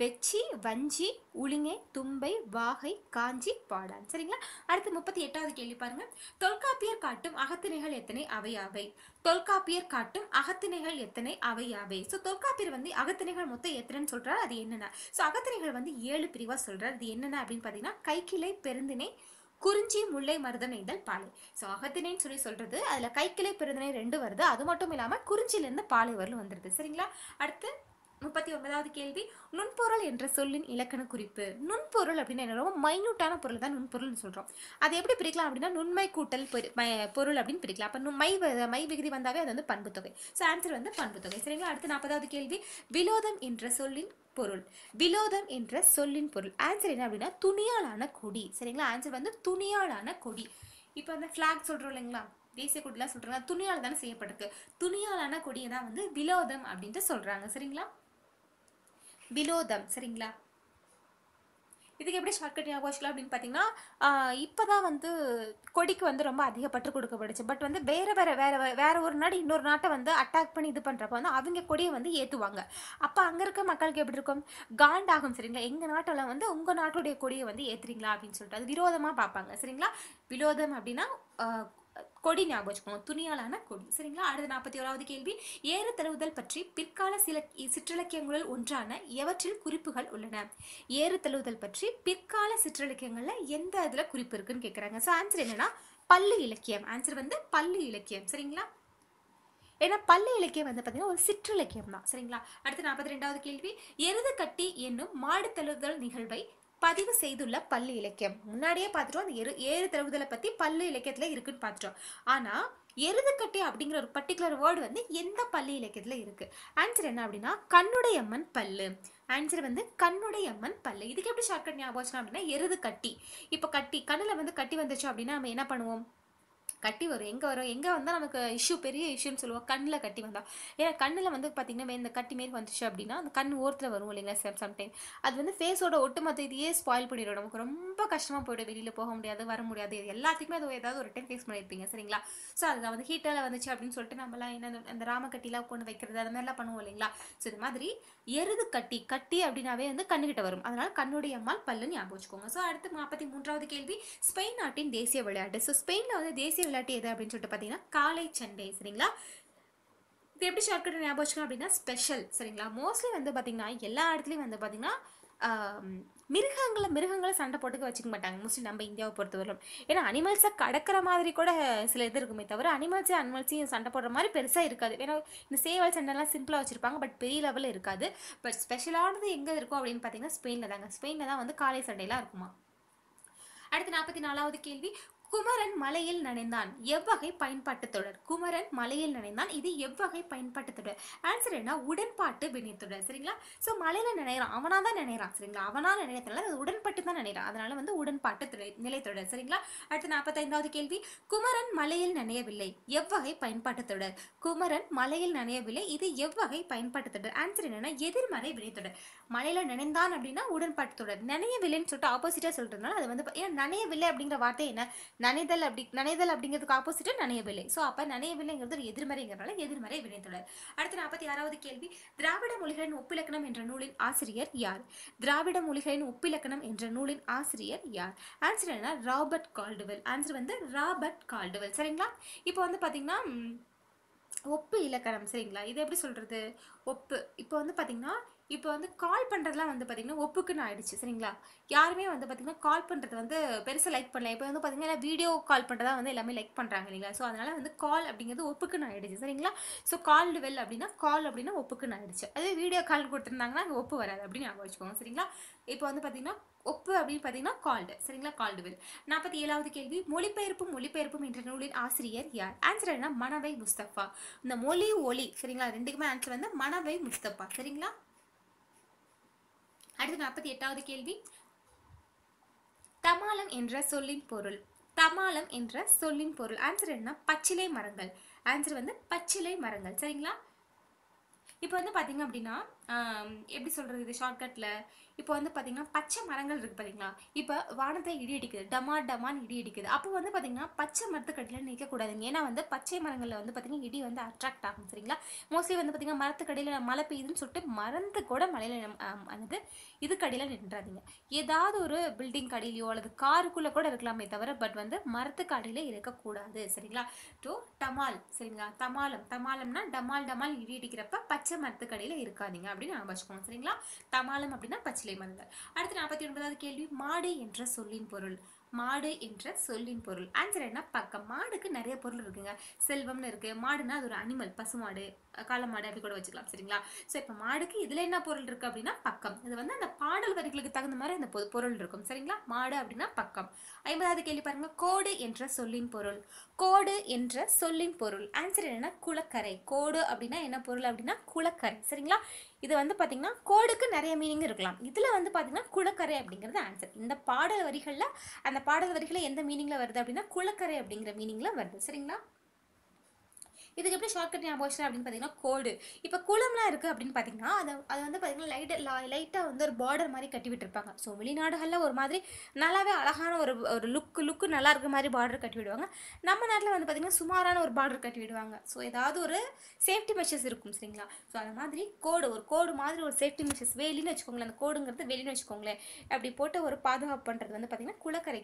வெச்சி வஞ்சி உளிங்கை தும்பை வாகை காஞ்சி பாடான். சரிங்களா? அடுத்து முப்பத்தி எட்டாவது கேள்வி பாருங்க. தொல்காப்பியர் காட்டும் அகத்திணைகள் எத்தனை? அவையாவை தொல்காப்பியர் காட்டும் அகத்திணைகள் எத்தனை? அவையாவை ஸோ தொல்காப்பியர் வந்து அகத்திணைகள் மொத்தம் எத்தனைன்னு சொல்றாரு? அது என்னென்ன? ஸோ அகத்திணைகள் வந்து ஏழு பிரிவாக சொல்றாரு. அது என்னென்ன அப்படின்னு பார்த்தீங்கன்னா கைக்கிளை பெருந்திணை குறிஞ்சி முல்லை மருதம் நெய்தல் பாலை. ஸோ அகத்தினைன்னு சொல்லி சொல்றது அதில் கைக்கிளை பெருந்திணை ரெண்டு வருது. அது மட்டும் இல்லாமல் குறிஞ்சிலேருந்து பாலை வரலும் வந்துருது. சரிங்களா? அடுத்து முப்பத்தி ஒன்பதாவது கேள்வி நுண்பொருள் என்ற சொல்லின் இலக்கண குறிப்பு. நுண்பொருள் அப்படின்னு என்ன? ரொம்ப மைன்யூட்டான பொருள் தான் நுண்பொருள்னு சொல்கிறோம் அது எப்படி பிரிக்கலாம் அப்படின்னா நுண்மை கூட்டல் பொரு- பொருள் அப்படின்னு பிரிக்கலாம். அப்போ மை மை விகுதி வந்தாவே அது வந்து பண்புத்தொகை. ஸோ ஆன்சர் வந்து பண்புத்தொகை. சரிங்களா? அடுத்து நாற்பதாவது கேள்வி. விலோதம் என்ற சொல்லின் பொருள். விலோதம் என்ற சொல்லின் பொருள். ஆன்சர் என்ன அப்படின்னா துணியாலான கொடி. சரிங்களா? ஆன்சர் வந்து துணியாலான கொடி. இப்போ அந்த ஃப்ளாக் சொல்கிறோம் இல்லைங்களா? தேசிய கொடிலாம் சொல்கிறாங்க துணியால் தானே செய்யப்பட்டிருக்கு. துணியாலான கொடியை தான் வந்து விலோதம் அப்படின்ட்டு சொல்கிறாங்க சரிங்களா? விலோதம் சரிங்களா? இதுக்கு எப்படி ஷார்ட்கட் ஞாபகம் வச்சுக்கலாம் அப்படின்னு பார்த்தீங்கன்னா இப்போ தான் வந்து கொடிக்கு வந்து ரொம்ப அதிக பற்று கொடுக்கப்படுச்சு பட் வந்து வேறு வேறு வேறு வேறு ஒரு நாடு இன்னொரு நாட்டை வந்து அட்டாக் பண்ணி இது பண்ணுறப்ப வந்து அவங்க கொடியை வந்து ஏற்றுவாங்க அப்போ அங்கே இருக்க மக்களுக்கு எப்படி இருக்கும்? காண்டாகும் சரிங்களா? எங்கள் நாட்டில் வந்து உங்கள் நாட்டுடைய கொடியை வந்து ஏற்றுறீங்களா அப்படின்னு சொல்லிட்டு அது விரோதமாக பார்ப்பாங்க சரிங்களா? விரோதம் அப்படின்னா கொடி ஞாபகம் வச்சுக்கோங்க. துணியாலான கொடி. சரிங்களா? அடுத்த நாற்பத்தி ஓராவது கேள்வி. ஏறு தழுவுதல் பற்றி பிற்கால சில சிற்றிலக்கியங்களில் ஒன்றான எவற்றில் குறிப்புகள் உள்ளன? ஏறு தழுவுதல் பற்றி பிற்கால சிற்றிலக்கியங்களில் எந்த இதில் குறிப்பு இருக்குன்னு கேட்குறாங்க ஸோ ஆன்சர் என்னன்னா பள்ளி இலக்கியம். ஆன்சர் வந்து பள்ளி இலக்கியம். சரிங்களா? ஏன்னா பள்ளி இலக்கியம் வந்து பார்த்தீங்கன்னா ஒரு சிற்றிலக்கியம் தான் சரிங்களா? அடுத்து நாற்பத்தி ரெண்டாவது கேள்வி. எருது கட்டி என்னும் மாடு தழுவுதல் நிகழ்வை பதிவு செய்துள்ள பள்ளி இலக்கியம். முன்னாடியே பார்த்துட்டோம் அந்த எரு ஏறு தழுவுதலை பற்றி பள்ளி இலக்கியத்தில் இருக்குன்னு பார்த்துட்டோம். ஆனால் எருதுக்கட்டை அப்படிங்கிற ஒரு பர்டிகுலர் வேர்டு வந்து எந்த பள்ளி இலக்கியத்தில் இருக்குது ஆன்சர் என்ன அப்படின்னா கண்ணுடையம்மன் பல்லு. ஆன்சர் வந்து கண்ணுடையம்மன் பல்லு. இதுக்கு எப்படி ஷார்ட்கட் ஞாபகம் அப்படின்னா எருது கட்டி இப்போ கட்டி கண்ணில் வந்து கட்டி வந்துச்சு அப்படின்னா நம்ம என்ன பண்ணுவோம்? கட்டி வரும். எங்கே வரும்? எங்கே வந்தால் நமக்கு இஷ்யூ பெரிய இஷ்யூன்னு சொல்லுவோம். கண்ணில் கட்டி வந்தால் ஏன்னா கண்ணில் வந்து பார்த்திங்கன்னா இந்த கட்டி மாரி வந்துச்சு அப்படின்னா அந்த கண் ஓரத்தில் வரும் இல்லைங்களா சம் சம்டைம் அது வந்து ஃபேஸோட ஒட்டுமொத்த இதையே ஸ்பாயில் பண்ணிடும். நமக்கு ரொம்ப கஷ்டமாக போய்டும். வெளியில் போக முடியாது வர முடியாது. இது எல்லாத்துக்குமே அது ஏதாவது ஒரு டைம் ஃபேஸ் பண்ணியிருப்பீங்க சரிங்களா? ஸோ அதுதான். வந்து ஹீட்டால் வந்துச்சு அப்படின்னு சொல்லிட்டு நம்மளாம் என்ன அந்த- அந்த ராமக்கட்டிலாம் கொண்டு வைக்கிறது அந்த மாதிரிலாம் பண்ணுவோம் இல்லைங்களா? ஸோ இது மாதிரி எருது கட்டி கட்டி அப்படின்னாவே வந்து கண்ணுகிட்ட வரும். அதனால கண்ணுடைய அம்மாள் பல்லுன்னு ஞாபகம் வச்சுக்கோங்க. ஸோ அடுத்து நாற்பத்தி மூன்றாவது கேள்வி. ஸ்பெயின் நாட்டின் தேசிய விளையாட்டு. ஸோ ஸ்பெயினில் வந்து தேசிய விளையாட்டு எது அப்படின்னு சொல்லிட்டு பார்த்தீங்கன்னா காலை சண்டை சரிங்களா? இது எப்படி ஷார்ட்கட் ஞாபகம் வச்சுக்கணும் அப்படின்னா ஸ்பெஷல் சரிங்களா? மோஸ்ட்லி வந்து பார்த்தீங்கன்னா எல்லா இடத்துலையும் வந்து பார்த்தீங்கன்னா மிருகங்களை மிருகங்களை சண்டை போட்டுக்க வச்சுக்க மாட்டாங்க. மோஸ்ட்லி நம்ம இந்தியாவை பொறுத்தவரைக்கும் ஏன்னா அனிமல்ஸை கடக்கிற மாதிரி கூட சில இது இருக்குமே தவிர அனிமல்ஸே அனிமல்ஸையும் சண்டை போடுற மாதிரி பெருசாக இருக்காது. ஏன்னா இந்த சேவல் சண்டைலாம் சிம்பிளாக வச்சுருப்பாங்க பட் பெரிய லெவலில் இருக்காது. பட் ஸ்பெஷலானது எங்கே இருக்கும் அப்படின்னு பார்த்தீங்கன்னா ஸ்பெயினில் தாங்க. ஸ்பெயினில் தான் வந்து காலை சண்டைலாம் இருக்குமா? அடுத்து நாற்பத்தி நாலாவது கேள்வி. குமரன் மலையில் நனைந்தான். எவ்வகை பயன்பாட்டு தொடர்? குமரன் மலையில் நனைந்தான். இது எவ்வகை பயன்பாட்டு தொடர்? ஆன்சர் என்ன? உடன்பாட்டு வினைத்தொடர் சரிங்களா? ஸோ மலையில் நினைறான் அவனா தான் நினைறான் சரிங்களா? அவனா நினைத்தனால அது உடன்பட்டு தான் நினைறான் அதனால வந்து உடன்பாட்டு துறை நிலைத்தொடர் சரிங்களா? அடுத்து நாற்பத்தைந்தாவது கேள்வி. குமரன் மலையில் நனையவில்லை. எவ்வகை பயன்பாட்டு தொடர்? குமரன் மலையில் நனையவில்லை. இது எவ்வகை பயன்பாட்டு தொடர்? ஆன்சர் என்னன்னா எதிர்மறை வினைத்தொடர் மலையில் நினைந்தான் அப்படின்னா உடன்பாட்டு தொடர். நினையவில்லைன்னு சொல்லிட்டு ஆப்போசிட்டாக சொல்றதுனால அது வந்து ஏன்னா நனையவில்லை அப்படிங்கிற வார்த்தை என்ன? நனைதல் அப்படி நனைதல் அப்படிங்கிறதுக்கு ஆப்போசிட்டா நனையவில்லை. ஸோ அப்போ நனையவில்லைங்கிறது ஒரு எதிர்மறைங்கிறனால எதிர்மறை வினைத்தொடர். அடுத்து நாற்பத்தி ஆறாவது கேள்வி. திராவிட மொழிகளின் ஒப்பிலக்கணம் என்ற நூலின் ஆசிரியர் யார்? திராவிட மொழிகளின் ஒப்பிலக்கணம் என்ற நூலின் ஆசிரியர் யார்? ஆன்சர் என்ன ராபர்ட் கால்டுவெல் ஆன்சர் வந்து ராபர்ட் கால்டுவெல் சரிங்களா? இப்போ வந்து பார்த்தீங்கன்னா ஒப்பு இலக்கணம். சரிங்களா? இது எப்படி சொல்றது? ஒப்பு. இப்போ வந்து பார்த்திங்கன்னா இப்போ வந்து கால் பண்ணுறதுலாம் வந்து பார்த்தீங்கன்னா ஒப்புக்குன்னு ஆயிடுச்சு சரிங்களா? யாருமே வந்து பார்த்திங்கன்னா கால் பண்ணுறது வந்து பெருசாக லைக் பண்ணல. இப்போ வந்து பார்த்திங்கன்னா வீடியோ கால் பண்ணுறதா வந்து எல்லாமே லைக் பண்ணுறாங்க இல்லைங்களா? ஸோ அதனால் வந்து கால் அப்படிங்கிறது ஒப்புக்குன்னு ஆயிடுச்சு சரிங்களா? ஸோ கால் வெல் அப்படின்னா கால் அப்படின்னா ஒப்புக்குன்னு ஆயிடுச்சு. அதே வீடியோ கால் கொடுத்துருந்தாங்கன்னா அங்கே ஒப்பு வராது அப்படின்னு ஞாபகம் வச்சுக்கோங்க சரிங்களா? இப்போ வந்து பார்த்திங்கன்னா ஒப்பு அப்படின்னு பார்த்தீங்கன்னா கால்டு சரிங்களா? கால்டு வெல் நாற்பத்தி ஏழாவது கேள்வி. மொழிபெயர்ப்பும் மொழிபெயர்ப்பும் என்ற நூலின் ஆசிரியர் யார்? ஆன்சர் என்ன? மனவை முஸ்தபா. இந்த மொழி ஒளி சரிங்களா? ரெண்டுக்குமே ஆன்சர் வந்து மனவை முஸ்தபா சரிங்களா? அடுத்து நாற்பத்தி எட்டாவது கேள்வி. தமாலம் என்ற சொல்லின் பொருள். தமாலம் என்ற சொல்லின் பொருள். ஆன்சர் என்ன பச்சிலை மரங்கள். ஆன்சர் வந்து பச்சிலை மரங்கள். சரிங்களா? இப்போ வந்து பார்த்தீங்க அப்படின்னா எப்படி சொல்கிறது இது ஷார்ட்கட்டில் இப்போ வந்து பார்த்தீங்கன்னா பச்சை மரங்கள் இருக்குது பார்த்தீங்களா இப்போ வானத்தை இடி அடிக்குது. டமா டமான்னு இடி அடிக்குது. அப்போ வந்து பார்த்தீங்கன்னா பச்சை மரத்துக்கடியில் நிற்கக்கூடாதுங்க ஏன்னா வந்து பச்சை மரங்களில் வந்து பார்த்தீங்கன்னா இடி வந்து அட்ராக்ட் ஆகும் சரிங்களா? மோஸ்ட்லி வந்து பார்த்தீங்கன்னா மரத்துக்கடியில் மழை பெய்யுதுன்னு சொல்லிட்டு மறந்து கூட மலையில் ஆனது இதுக்கடியில் நின்றாதீங்க. ஏதாவது ஒரு பில்டிங் கடையிலையோ அல்லது காருக்குள்ளே கூட இருக்கலாமே தவிர பட் வந்து மரத்துக்கு அடியில் இருக்கக்கூடாது சரிங்களா? டூ டமால் சரிங்களா? தமாலம். தமாலம்னா டமால் டமால் இடி அடிக்கிறப்ப பச்சை மரத்துக்கடியில் இருக்காதிங்க இருக்காதீங்க அப்படின்னு ஞாபகம் வச்சுக்கோங்க சரிங்களா? தமாலம் அப்படின்னா பச்சை மரங்கள் அடுத்து நாற்பத்தி ஒன்பதாவது கேள்வி மாடு என்ற சொல்லின் பொருள். மாடு என்ற சொல்லின் பொருள். ஆன்சர் என்ன? பக்கம். மாடுக்கு நிறைய பொருள் இருக்குங்க. செல்வம்னு இருக்கு. மாடுனா அது ஒரு அனிமல் பசுமாடு காலமாடு அப்படி கூட வச்சுக்கலாம். சரிங்களா? ஸோ இப்போ மாடுக்கு இதில் என்ன பொருள் இருக்கு அப்படின்னா பக்கம். இது வந்து அந்த பாடல் வரிகளுக்கு தகுந்த மாதிரி அந்த பொ- பொருள் இருக்கும். சரிங்களா? மாடு அப்படின்னா பக்கம். ஐம்பதாவது கேள்வி பாருங்க. கோடு என்ற சொல்லின் பொருள். கோடு என்ற சொல்லின் பொருள். ஆன்சர் என்னன்னா குளக்கரை. கோடு அப்படின்னா என்ன பொருள் அப்படின்னா குளக்கரை. சரிங்களா? இது வந்து பார்த்தீங்கன்னா கோடுக்கு நிறைய மீனிங் இருக்கலாம். இதில் வந்து பார்த்தீங்கன்னா குளக்கரை அப்படிங்கிறது ஆன்சர் இந்த பாடல் வரிகளில் அந்த பாடல் வரிகளில் எந்த மீனிங்கில் வருது அப்படின்னா குளக்கரை அப்படிங்கிற மீனிங்கில் வருது. சரிங்களா? இதுக்கு எப்படி ஷார்ட்கட் ஞாபகம் வச்சுலாம் அப்படின்னு பார்த்தீங்கன்னா கோடு இப்போ குளம்லாம் இருக்குது அப்படின்னு பார்த்தீங்கன்னா அதை அது வந்து பார்த்தீங்கன்னா லைட் லைட்டாக வந்து ஒரு பார்டர் மாதிரி கட்டி விட்டுருப்பாங்க. ஸோ வெளிநாடுகளில் ஒரு மாதிரி நல்லாவே அழகான ஒரு ஒரு லுக்கு லுக்கு நல்லா இருக்கிற மாதிரி பார்டர் கட்டி விடுவாங்க. நம்ம நாட்டில் வந்து பார்த்தீங்கன்னா சுமாரான ஒரு பார்டர் கட்டி விடுவாங்க. ஸோ ஏதாவது ஒரு சேஃப்டி மெஷர்ஸ் இருக்கும் சரிங்களா? ஸோ அந்த மாதிரி கோடு ஒரு கோடு மாதிரி ஒரு சேஃப்டி மெஷர்ஸ் வேலின்னு வச்சுக்கோங்களேன் அந்த கோடுங்கிறது வெளின்னு வச்சுக்கோங்களேன். அப்படி போட்டு ஒரு பாதுகாப்பு பண்ணுறது வந்து பார்த்தீங்கன்னா குளக்கரை